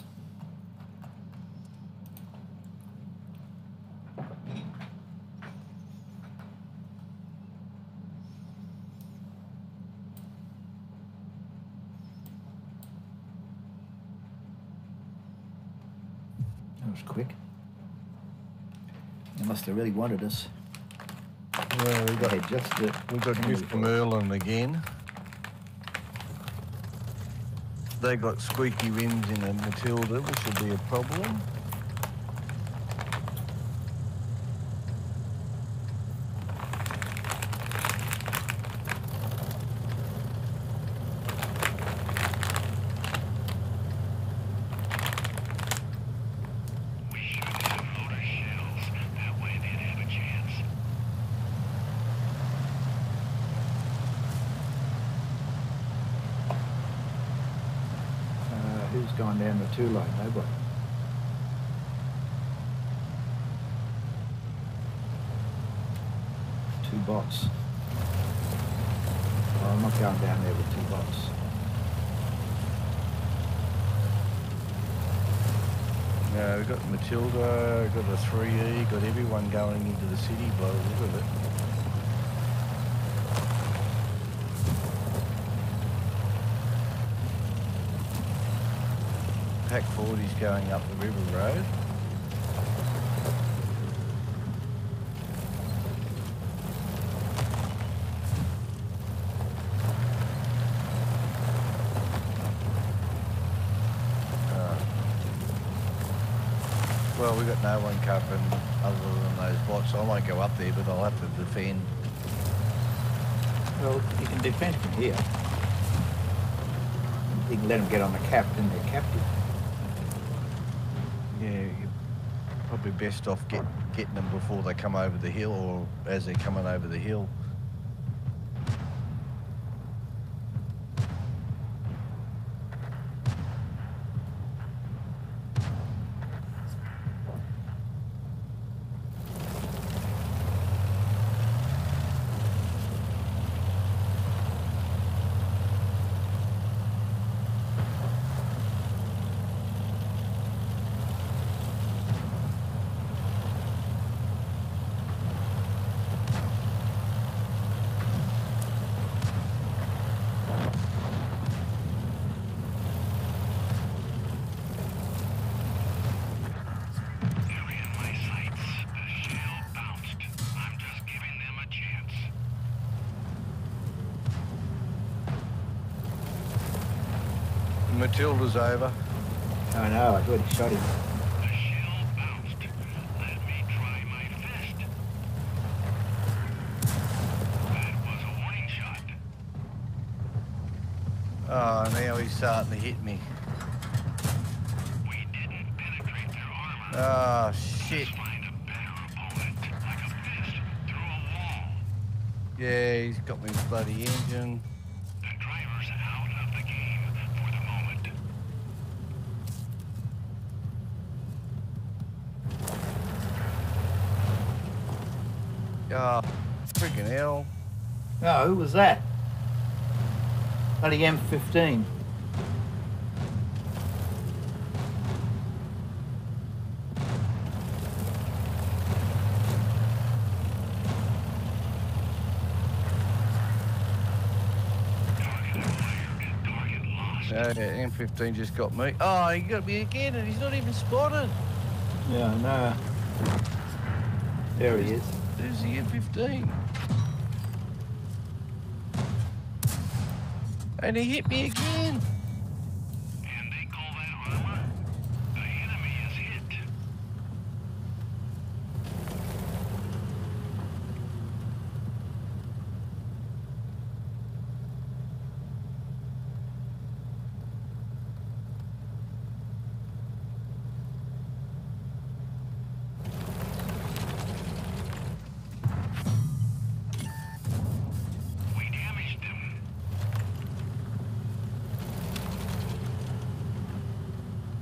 That was quick. They must have really wanted us. Well, we got They just did. we got Mr. Merlin again. They got squeaky wins in a Matilda, which will be a problem. We should have loader shells. That way they'd have a chance. Uh, who's the two line? Nobody. Two bots. Oh, I'm not going down there with two bots. Yeah, we've got Matilda, got a 3E, got everyone going into the city by the look of it. Pak 40's going up the river road. Uh, well, we've got no one covering other than those bots. I won't go up there, but I'll have to defend. Well, you can defend from here. You can let them get on the cap, then they're captive. Yeah, you're probably best off get, getting them before they come over the hill or as they're coming over the hill. Matilda's over. I know, I've already shot him. The shell bounced. Let me try my fist. That was a warning shot. Oh, now he's starting to hit me. We didn't penetrate their armor. Ah, shit. Let's find a better opponent. Like a fist through a wall. Yeah, he's got me bloody engine. The driver's out of the game for the moment. Ah, freaking hell. Oh, who was that? Bloody M15. Target acquired. Target lost. Uh, yeah, M15 just got me. Oh, he got me again and he's not even spotted. Yeah, no. There he is. There's the M15. And he hit me again. And they call that armor? The enemy is hit.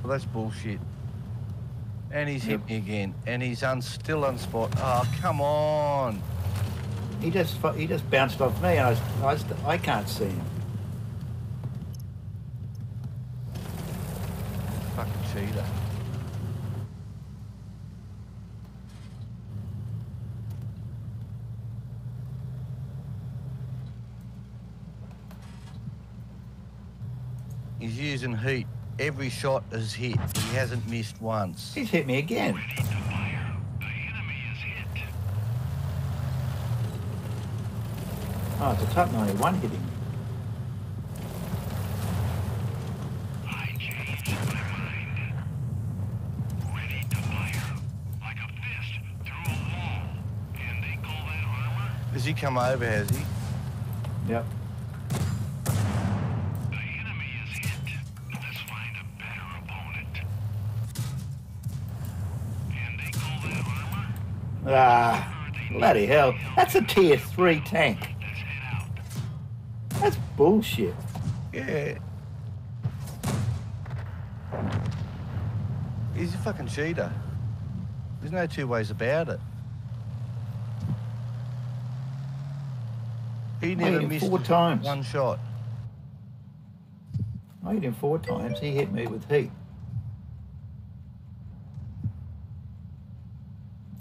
Well, that's bullshit. And he's Yep. hit me again. And he's un- still unspot. Oh, come on. He just he just bounced off me, and I, I, I can't see him. Fucking cheater. He's using heat. Every shot is hit. He hasn't missed once. He's hit me again. We need to fire. The enemy is hit. Oh, it's a Type 91 hitting me. I changed my mind. Ready to fire. Like a fist through a wall. Can they call that armor? Has he come over, has he? Yep. Bloody hell. That's a tier 3 tank. Let's head out. That's bullshit. Yeah. He's a fucking cheater. There's no two ways about it. He never missed four times. one shot. I hit him four times. He hit me with heat.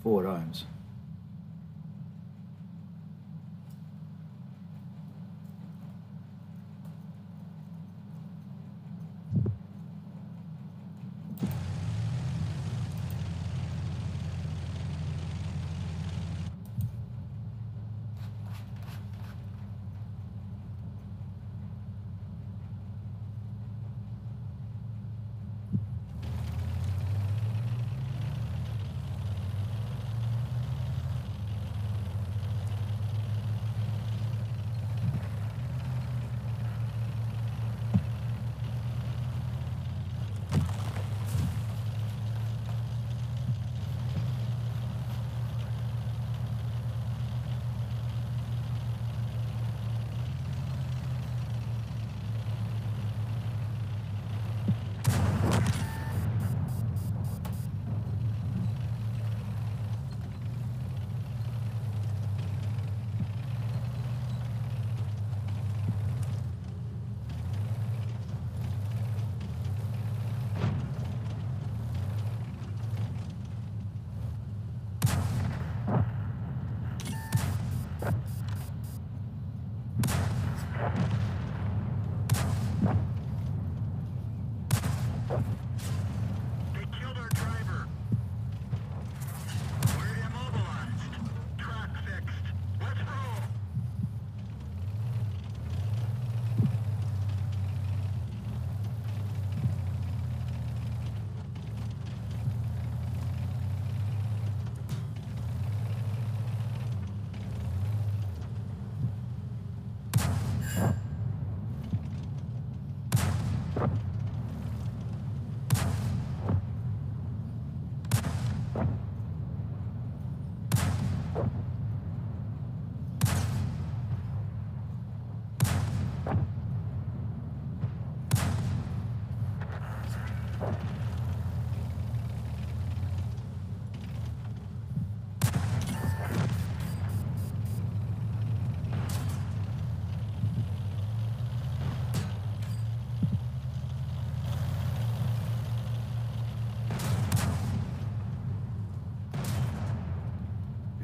Four times.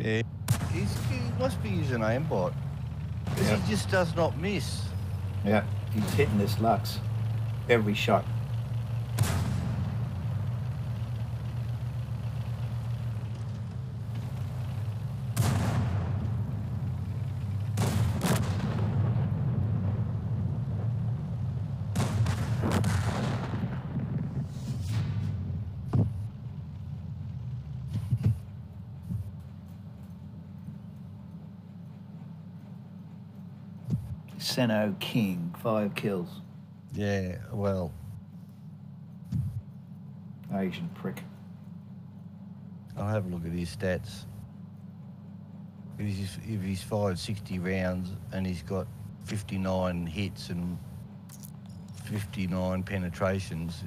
Yeah. He's, he must be using aimbot. Because Yeah. he just does not miss. Yeah, he's hitting this Luchs. Every shot. Seno King, five kills. Yeah, well, Asian prick. I'll have a look at his stats. If he's, if he's fired 60 rounds and he's got 59 hits and 59 penetrations,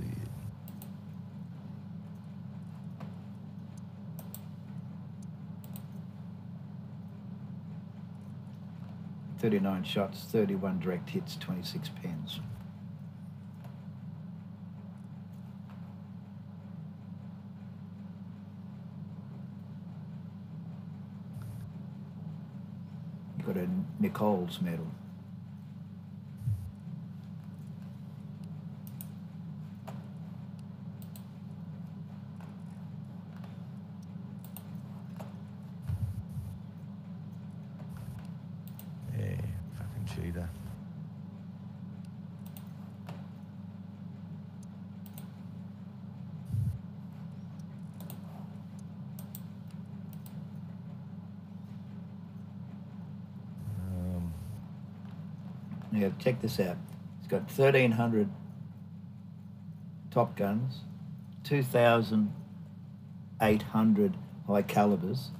39 shots, 31 direct hits, 26 pens. You got a Nichols medal. Yeah, fucking cheater. Um, Yeah, check this out. It's got 1,300 Top Guns, 2,800 high calibers,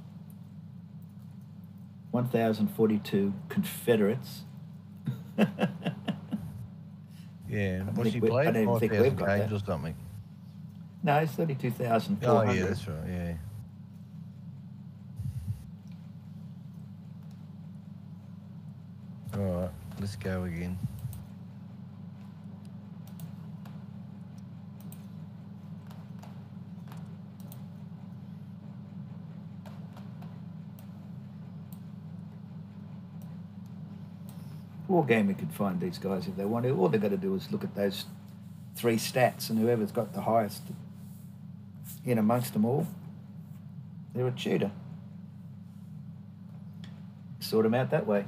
1,042 Confederates. yeah, what's he we- I played? don't think we've got that. or something. no, it's 32,400. Oh, yeah, that's right, yeah. All right, let's go again. Wargaming could find these guys if they want to. All they've got to do is look at those three stats, and whoever's got the highest in amongst them all, they're a cheater. Sort them out that way.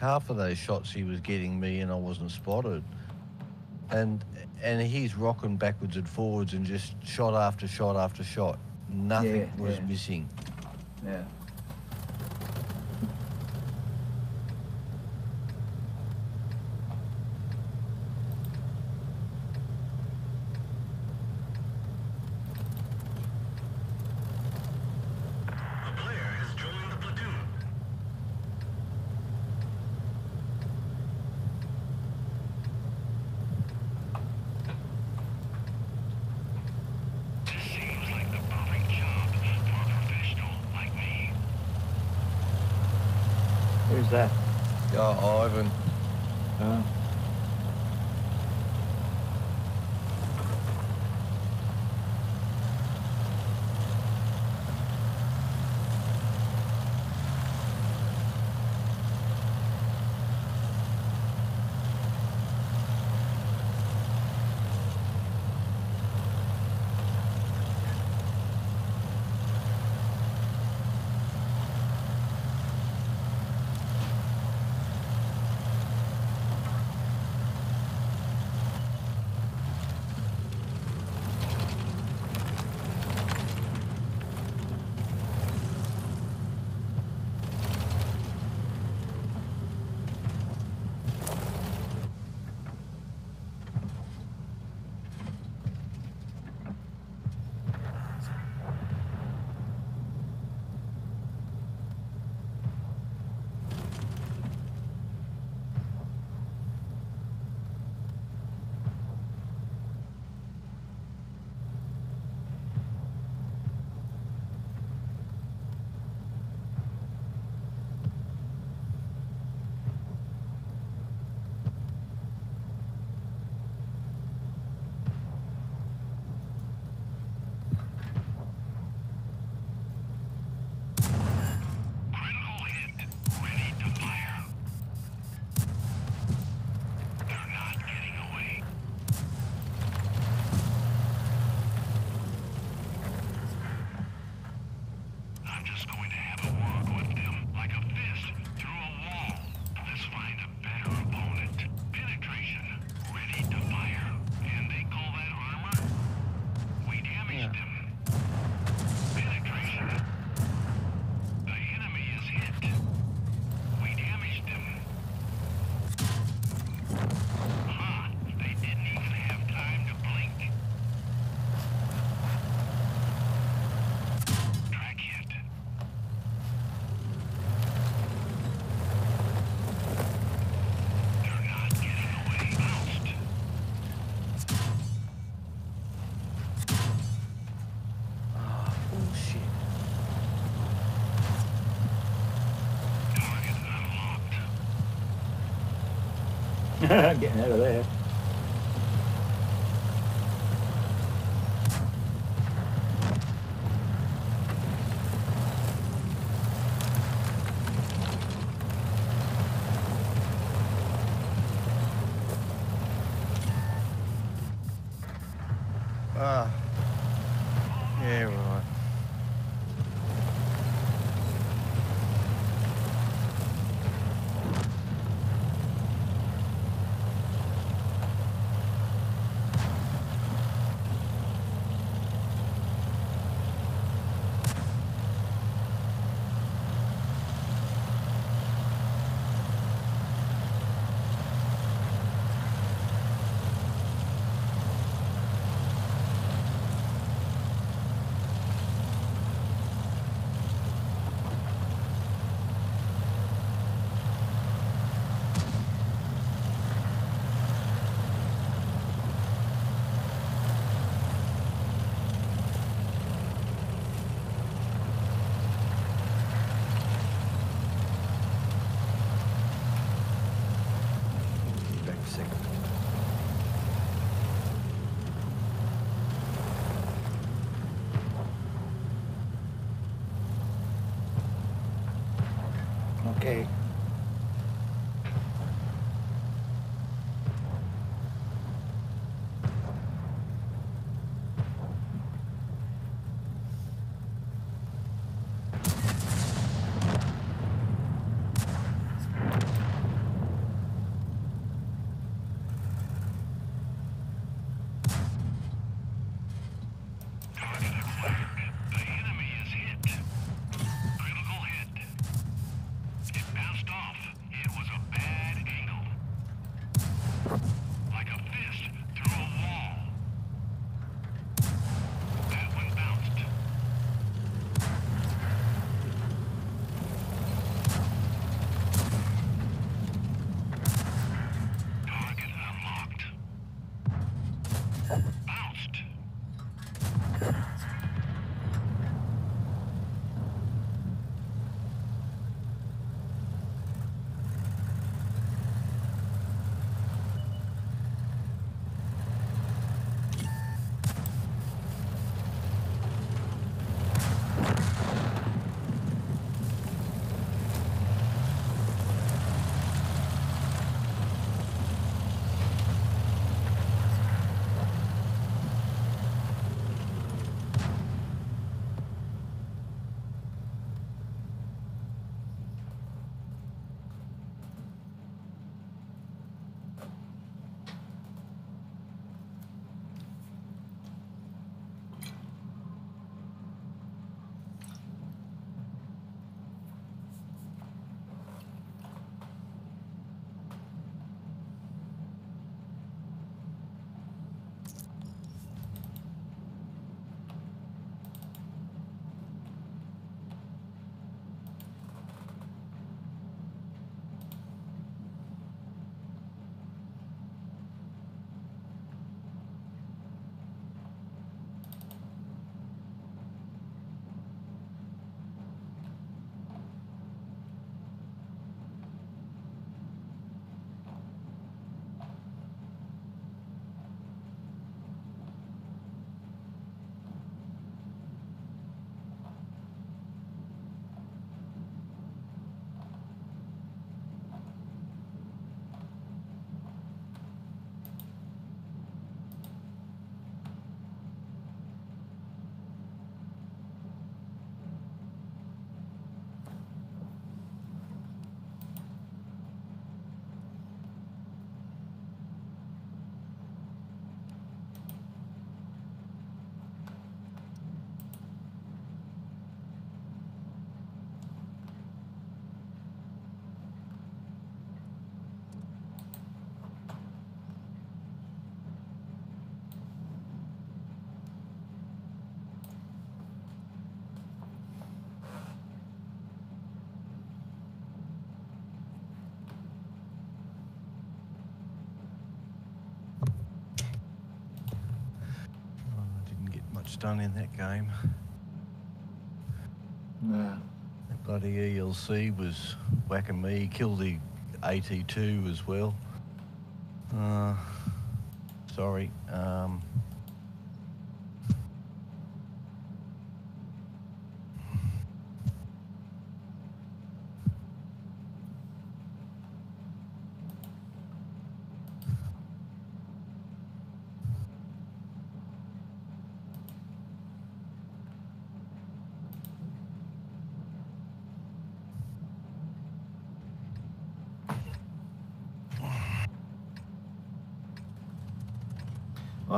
Half of those shots he was getting me and I wasn't spotted. And and he's rocking backwards and forwards and just shot after shot after shot. Nothing Yeah, was yeah. missing. Yeah. Getting out of there. done in that game. No. That bloody ELC was whacking me, killed the AT2 as well. Uh, sorry. Um,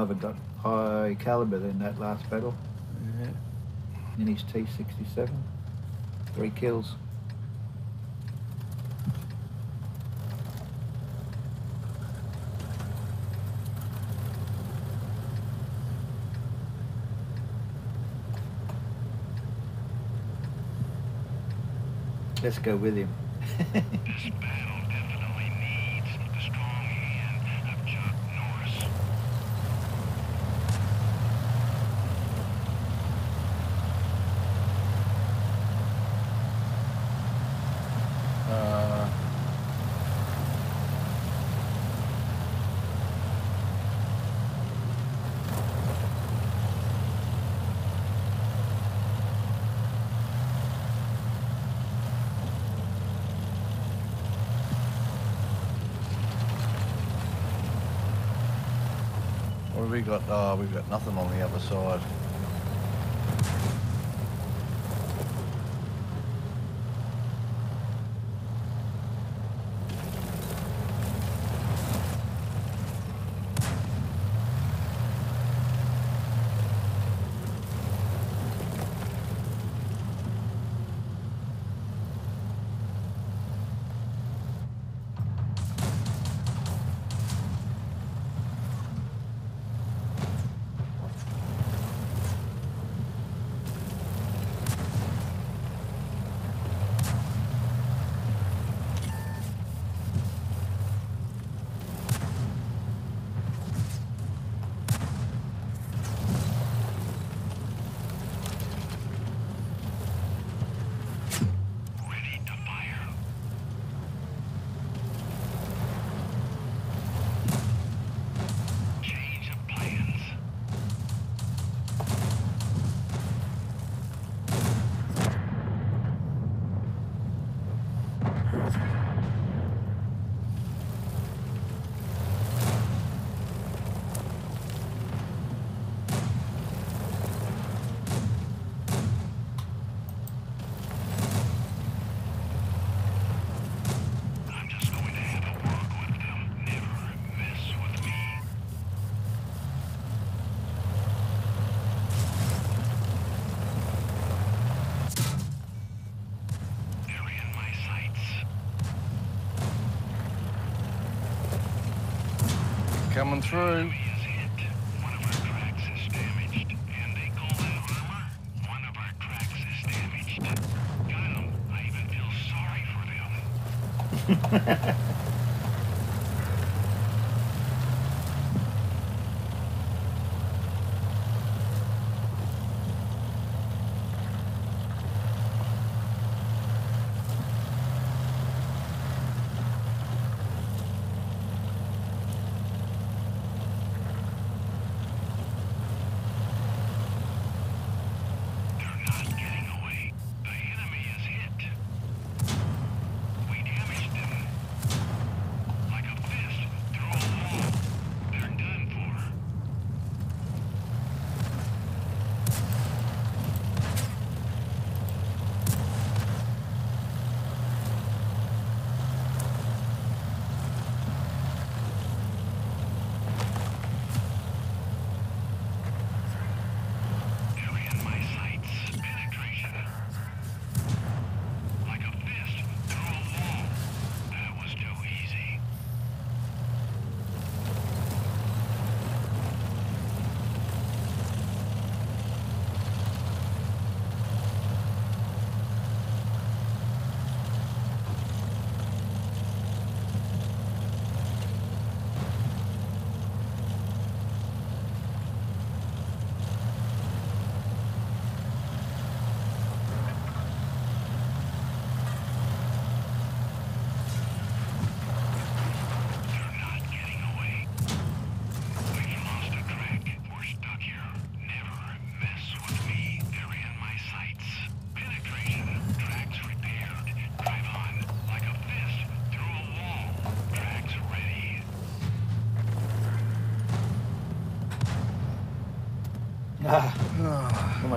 of a high caliber in that last battle. Yeah. In his T67, three kills. Let's go with him. so through.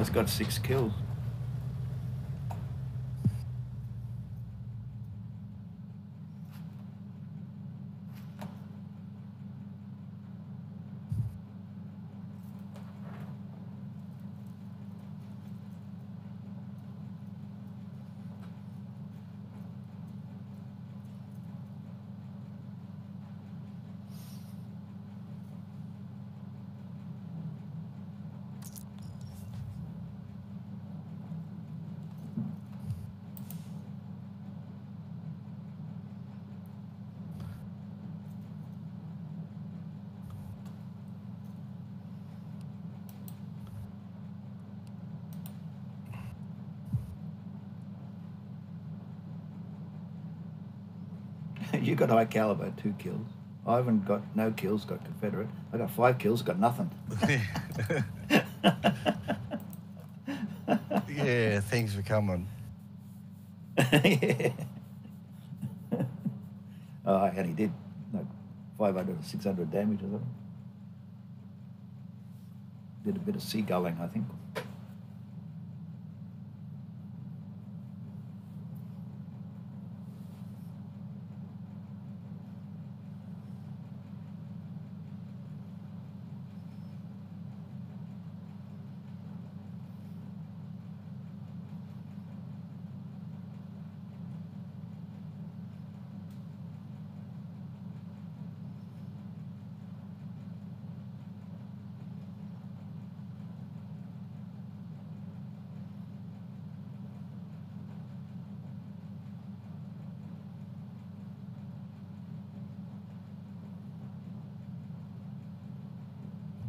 Almost got six kills. You got high caliber, two kills. I haven't got no kills, got Confederate. I got five kills, got nothing. yeah, things were coming. yeah. oh, and he did like 500 or 600 damage or something. Did a bit of seagulling, I think.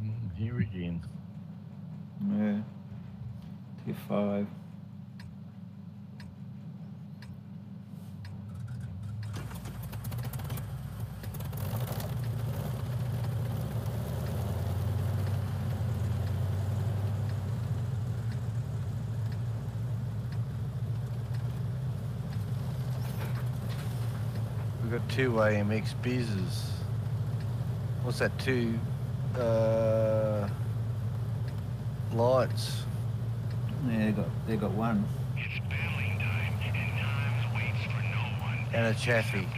Mm, Here again. Yeah. 5. We've got two AMX Bizzes. What's that? Two uh, lights. They got, one. It's time, and Times waits for no one. And a Chaffee.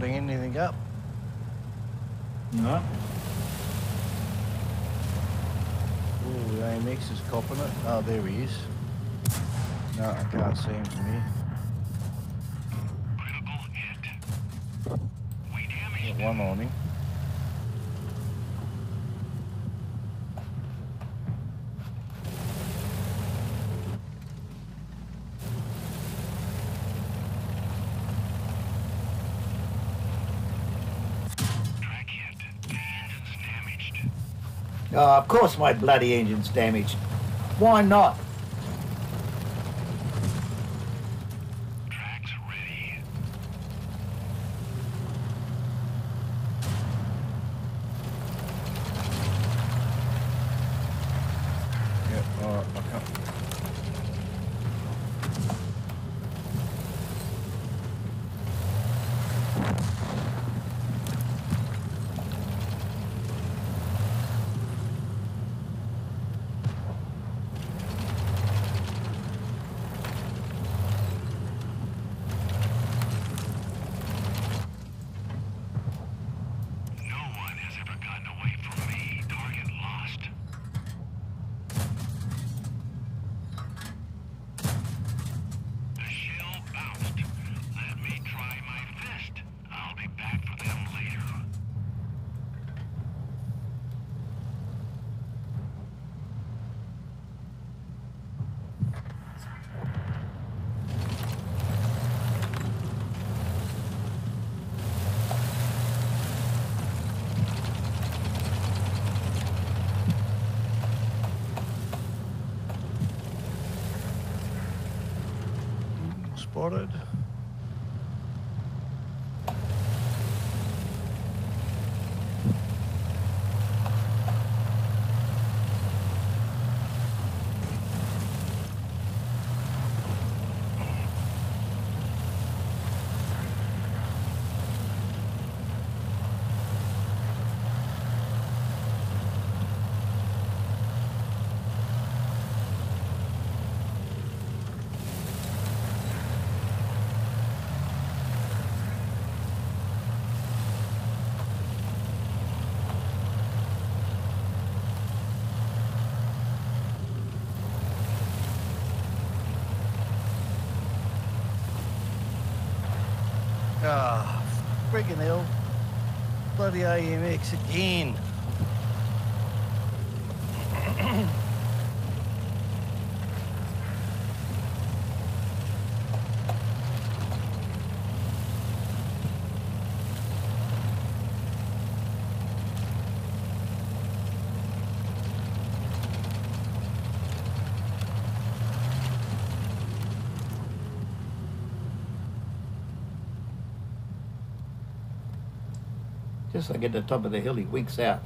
clouding anything up. No. Oh, the AMX is copping it. Oh, there he is. No, I can't see him from here. Got one on him. Oh, of course my bloody engine's damaged. Why not? Bloody AMX again. Just like at the top of the hill, he winks out.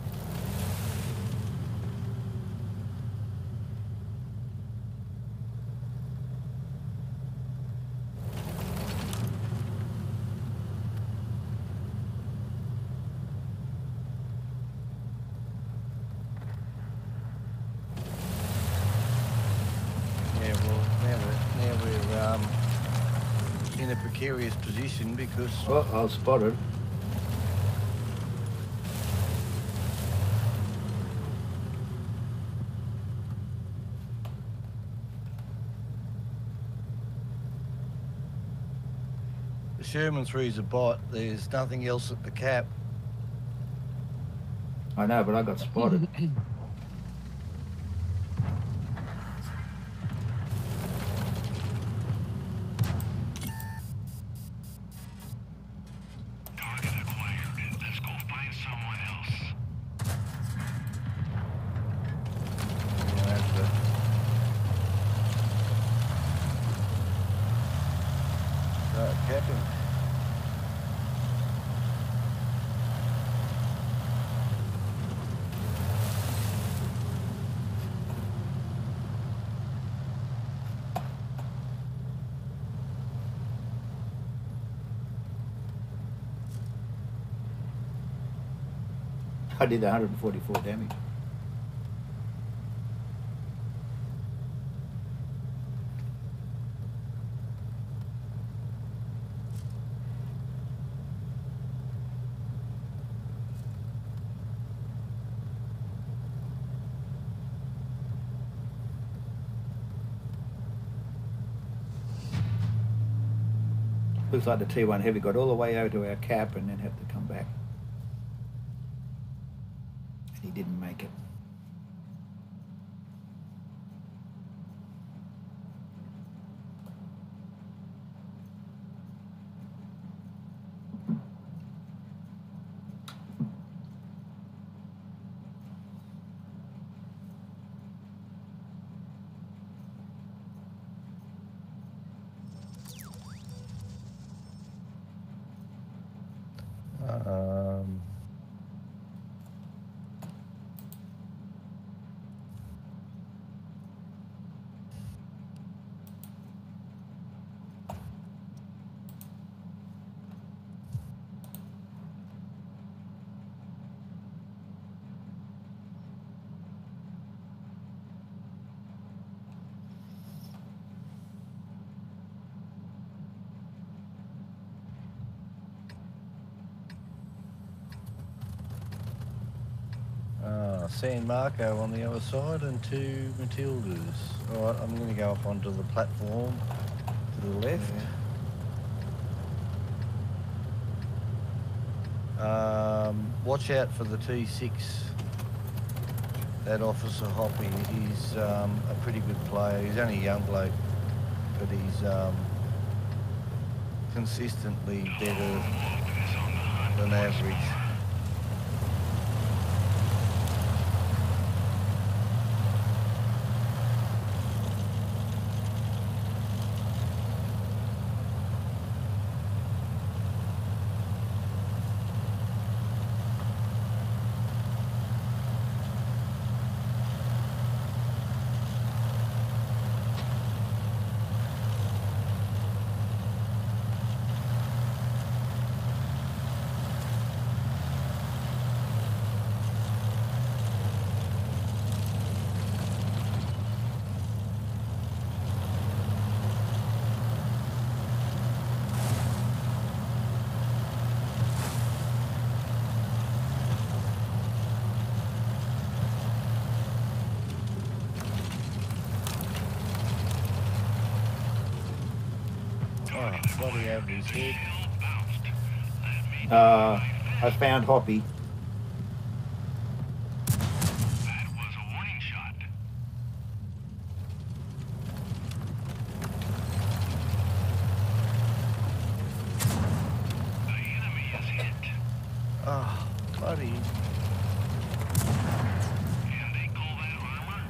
Yeah, well, now we're, now we're um, in a precarious position because Oh, I'll spot it. The Sherman 3's a bot. There's nothing else at the cap. I know, but I got spotted. I did 144 damage. Looks like the T1 Heavy got all the way over to our cap and then had to come back. didn't make it. Um, Ah, San Marco on the other side and two Matildas. All right, I'm going to go up onto the platform to the left. Um, watch out for the T6. That officer Hoppy, he's um, a pretty good player. He's only a young bloke, but he's um, consistently better than average. Oh, bloody have his head. Uh, I found Hoppy. That was a warning shot. The enemy is hit, Oh, bloody. and they call that armor?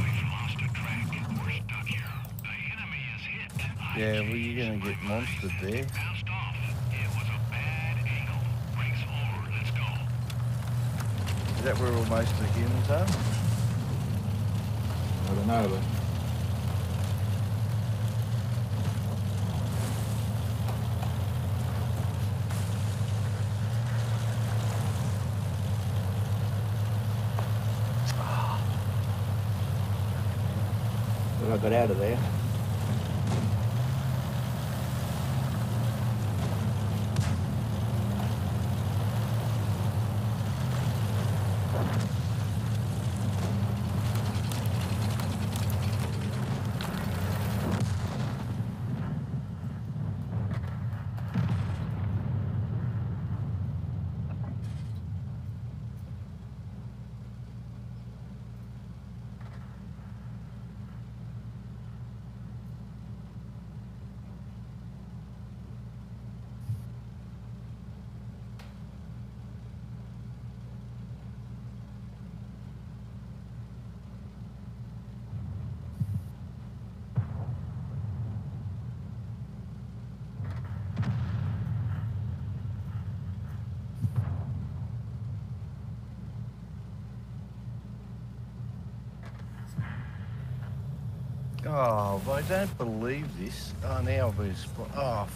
We've lost a track. We're stuck here. The enemy is hit. Yeah, well, you're going to get monstered there. Bounced off. It was a bad angle. Brakes forward. Let's go. Is that where all most of the humans are? I don't know, but But I got out of there. Oh, I don't believe this. Oh, now I've been. Oh,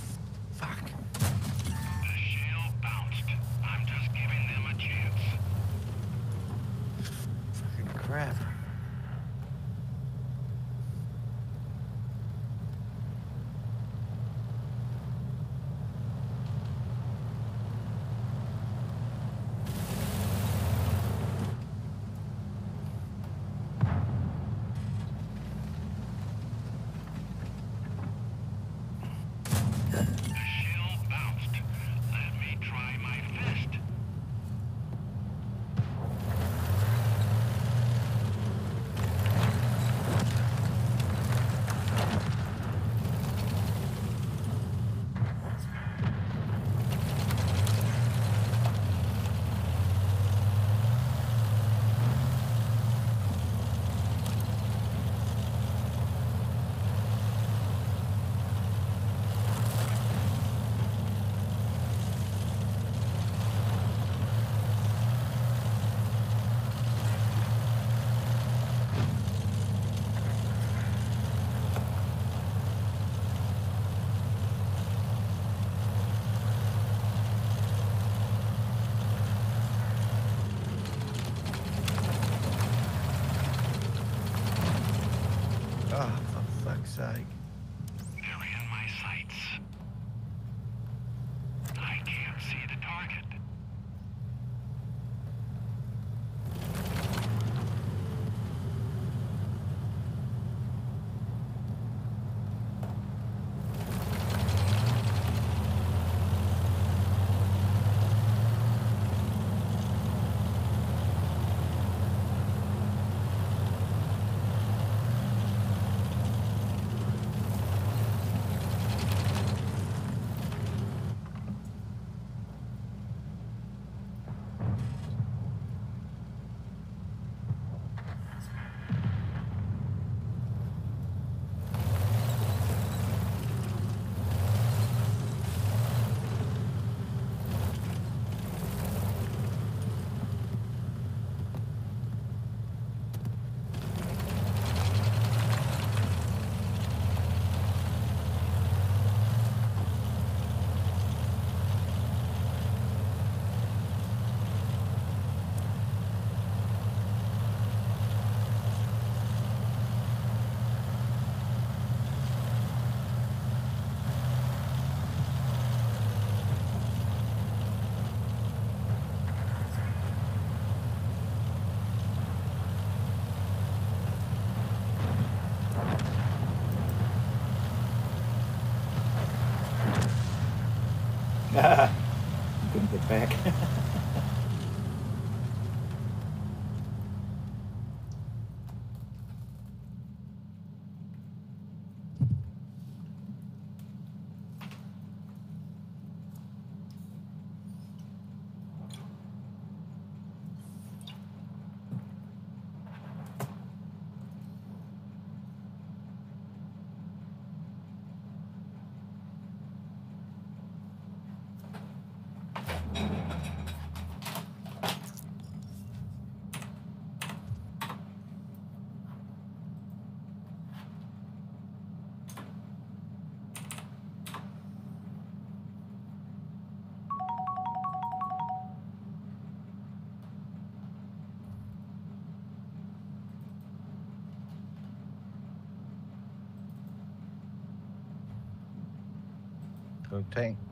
tank.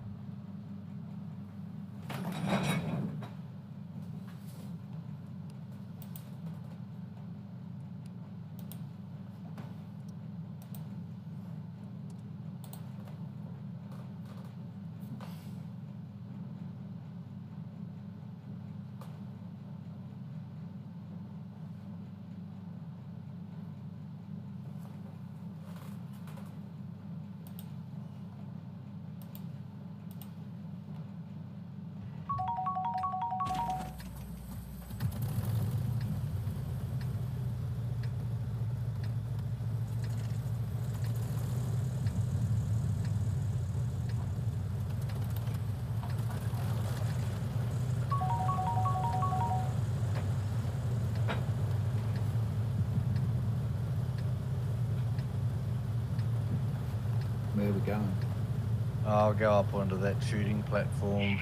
Going? I'll go up onto that shooting platform.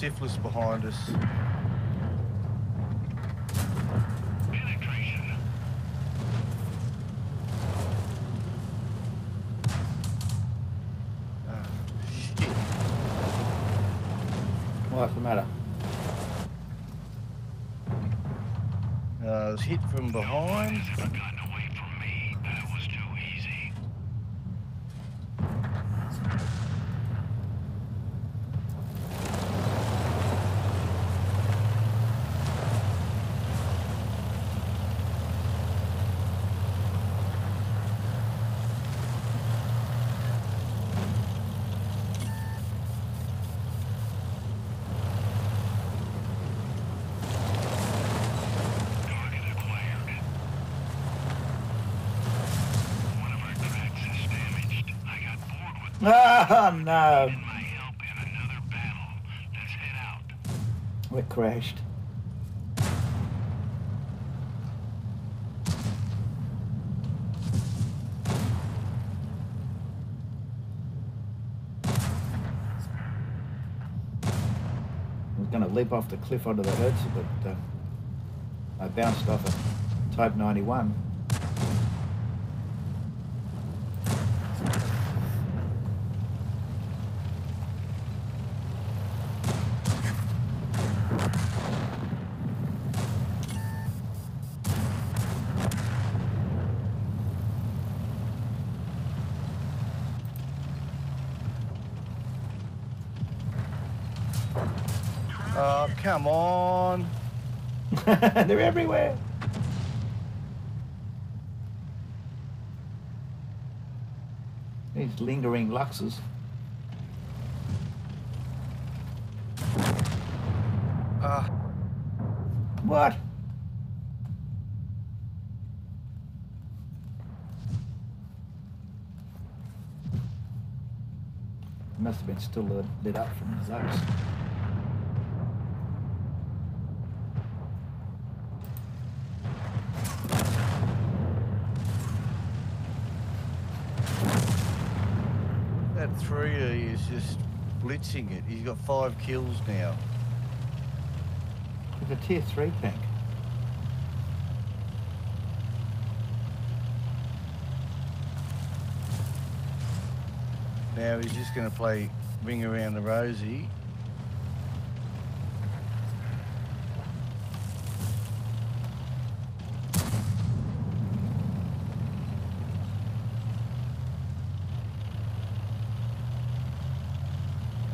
Syphilis behind us. Penetration. Oh, shit. What's the matter? Uh, I was hit from behind. Has ever gotten away from me. That was too easy. Target acquired. One of our tracks is damaged. I got bored with Ah, no. my help in another battle. Let's head out. We're crashed. I was going to leap off the cliff onto the Hetzer, but uh, I bounced off a Type 91. Oh, come on. They're everywhere. These lingering Luchses. Ah, What? Must have been still uh, lit up from the Zucks. That three is just blitzing it. He's got five kills now. It's a tier three tank. Now he's just going to play ring around the rosy.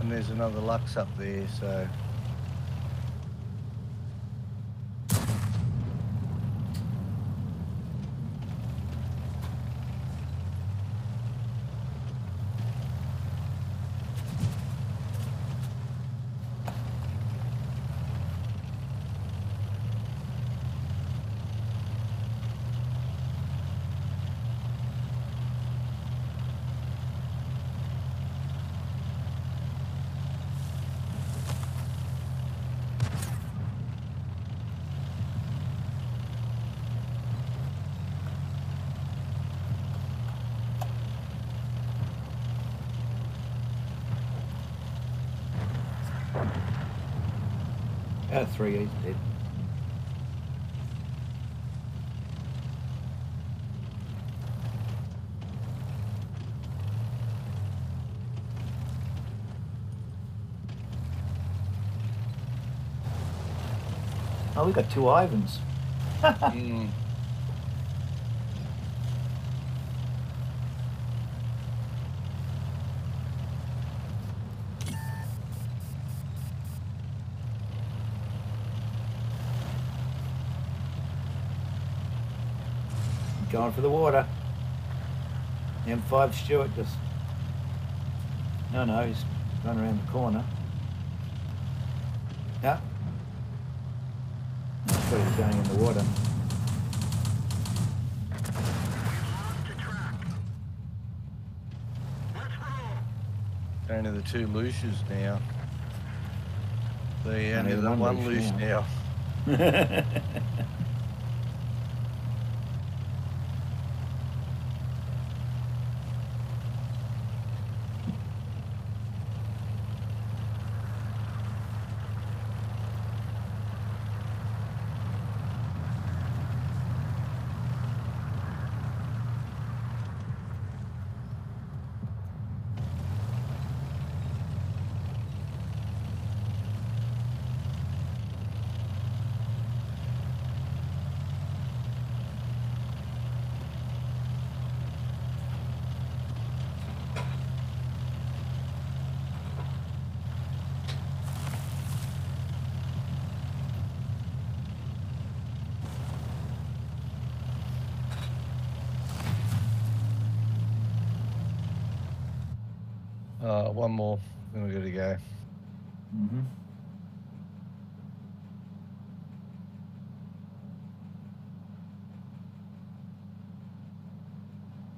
And there's another Luchs up there, so Oh, we got two Ivans. mm, Going for the water. M5 Stuart just. No, no, he's going around the corner. Yeah. That's where he's going in the water. Lost to track. Let's roll. Only the two looses now. The only the one one loose loose now. now. Uh, one more, then we got to go. hmm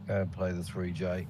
Go and play the 3J.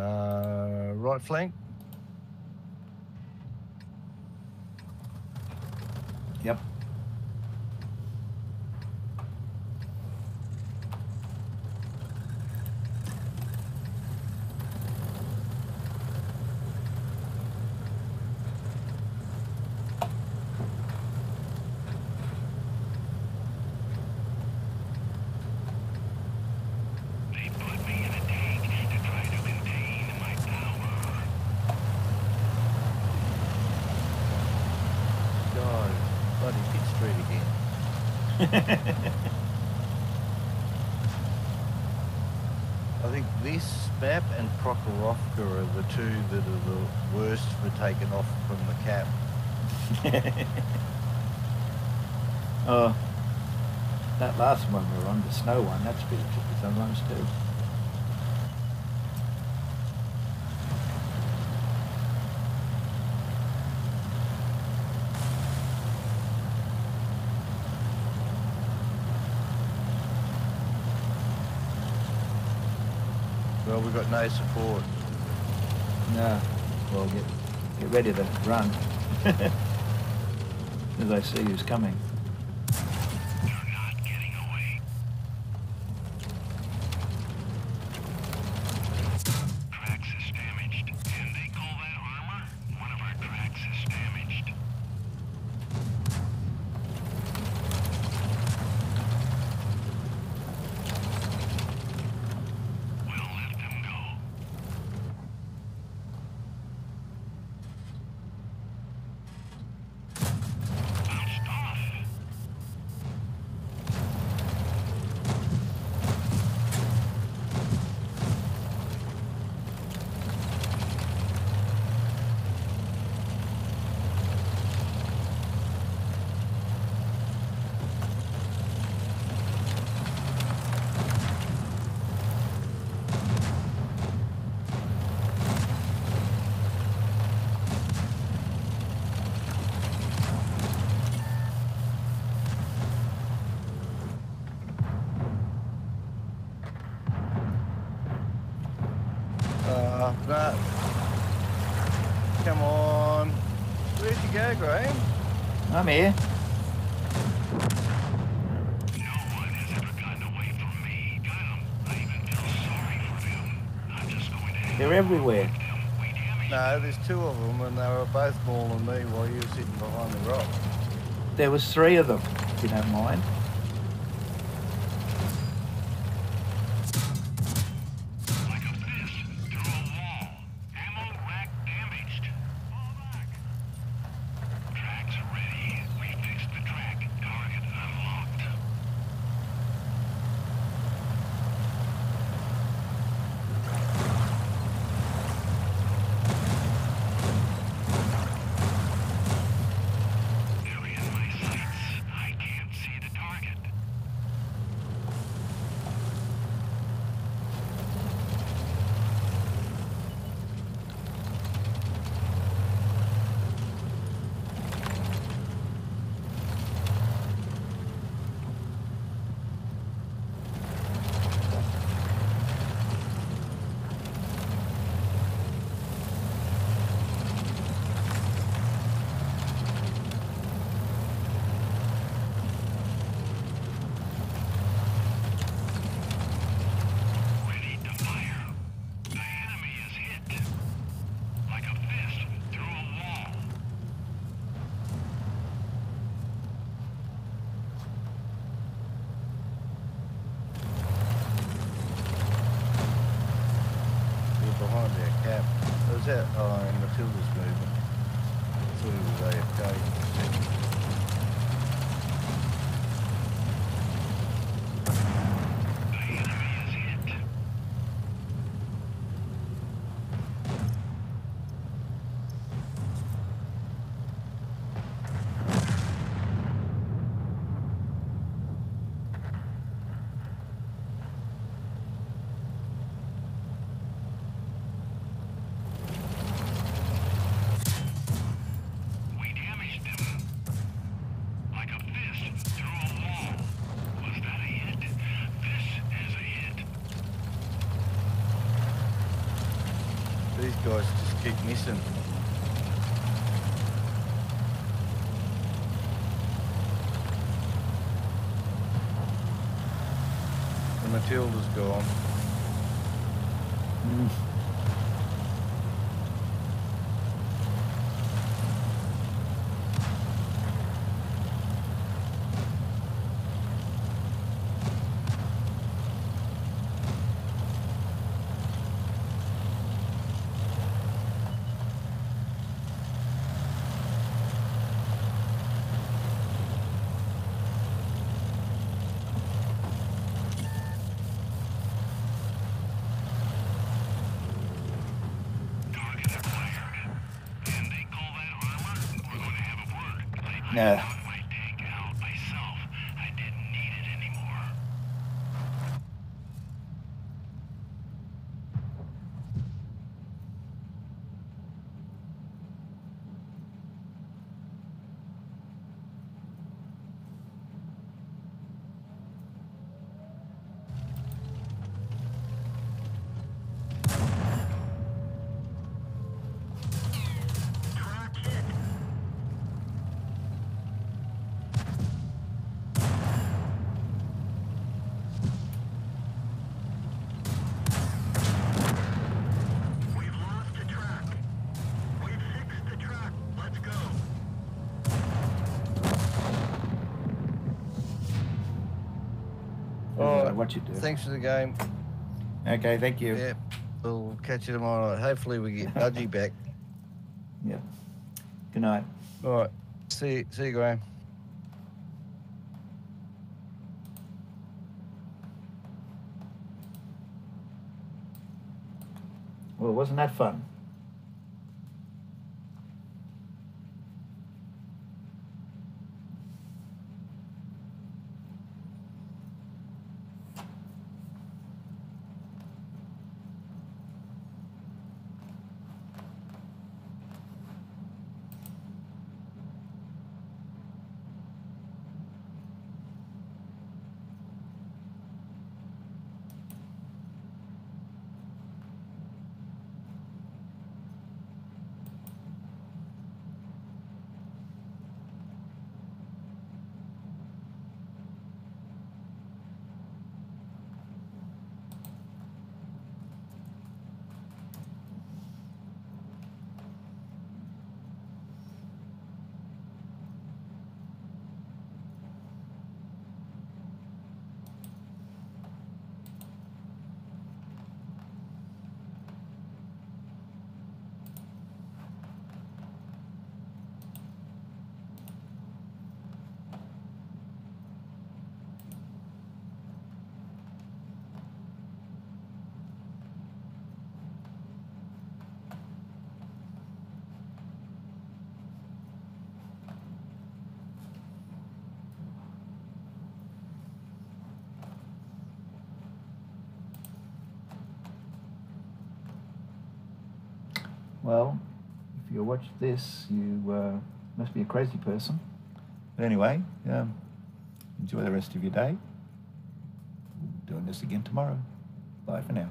Uh, right flank. Yep. They put me in a tank to try to contain my power. God, bloody pit street again. I think this map and Prokhorovka are the two that are the worst for taking off from the cap. oh, that last one we were on, the snow one, that's pretty tricky sometimes too. We've got no support. No. Well, get, get ready to run. As I see who's coming. three of them, if you don't mind. Missen. The Matilda's gone. yeah what you do. Thanks for the game. Okay, thank you. Yeah, we'll catch you tomorrow. Hopefully we get Budgie back. Yep. Good night. All right. See, see you, Graham. Well, wasn't that fun? This, you uh, must be a crazy person. But anyway, um, enjoy the rest of your day. Doing this again tomorrow. Bye for now.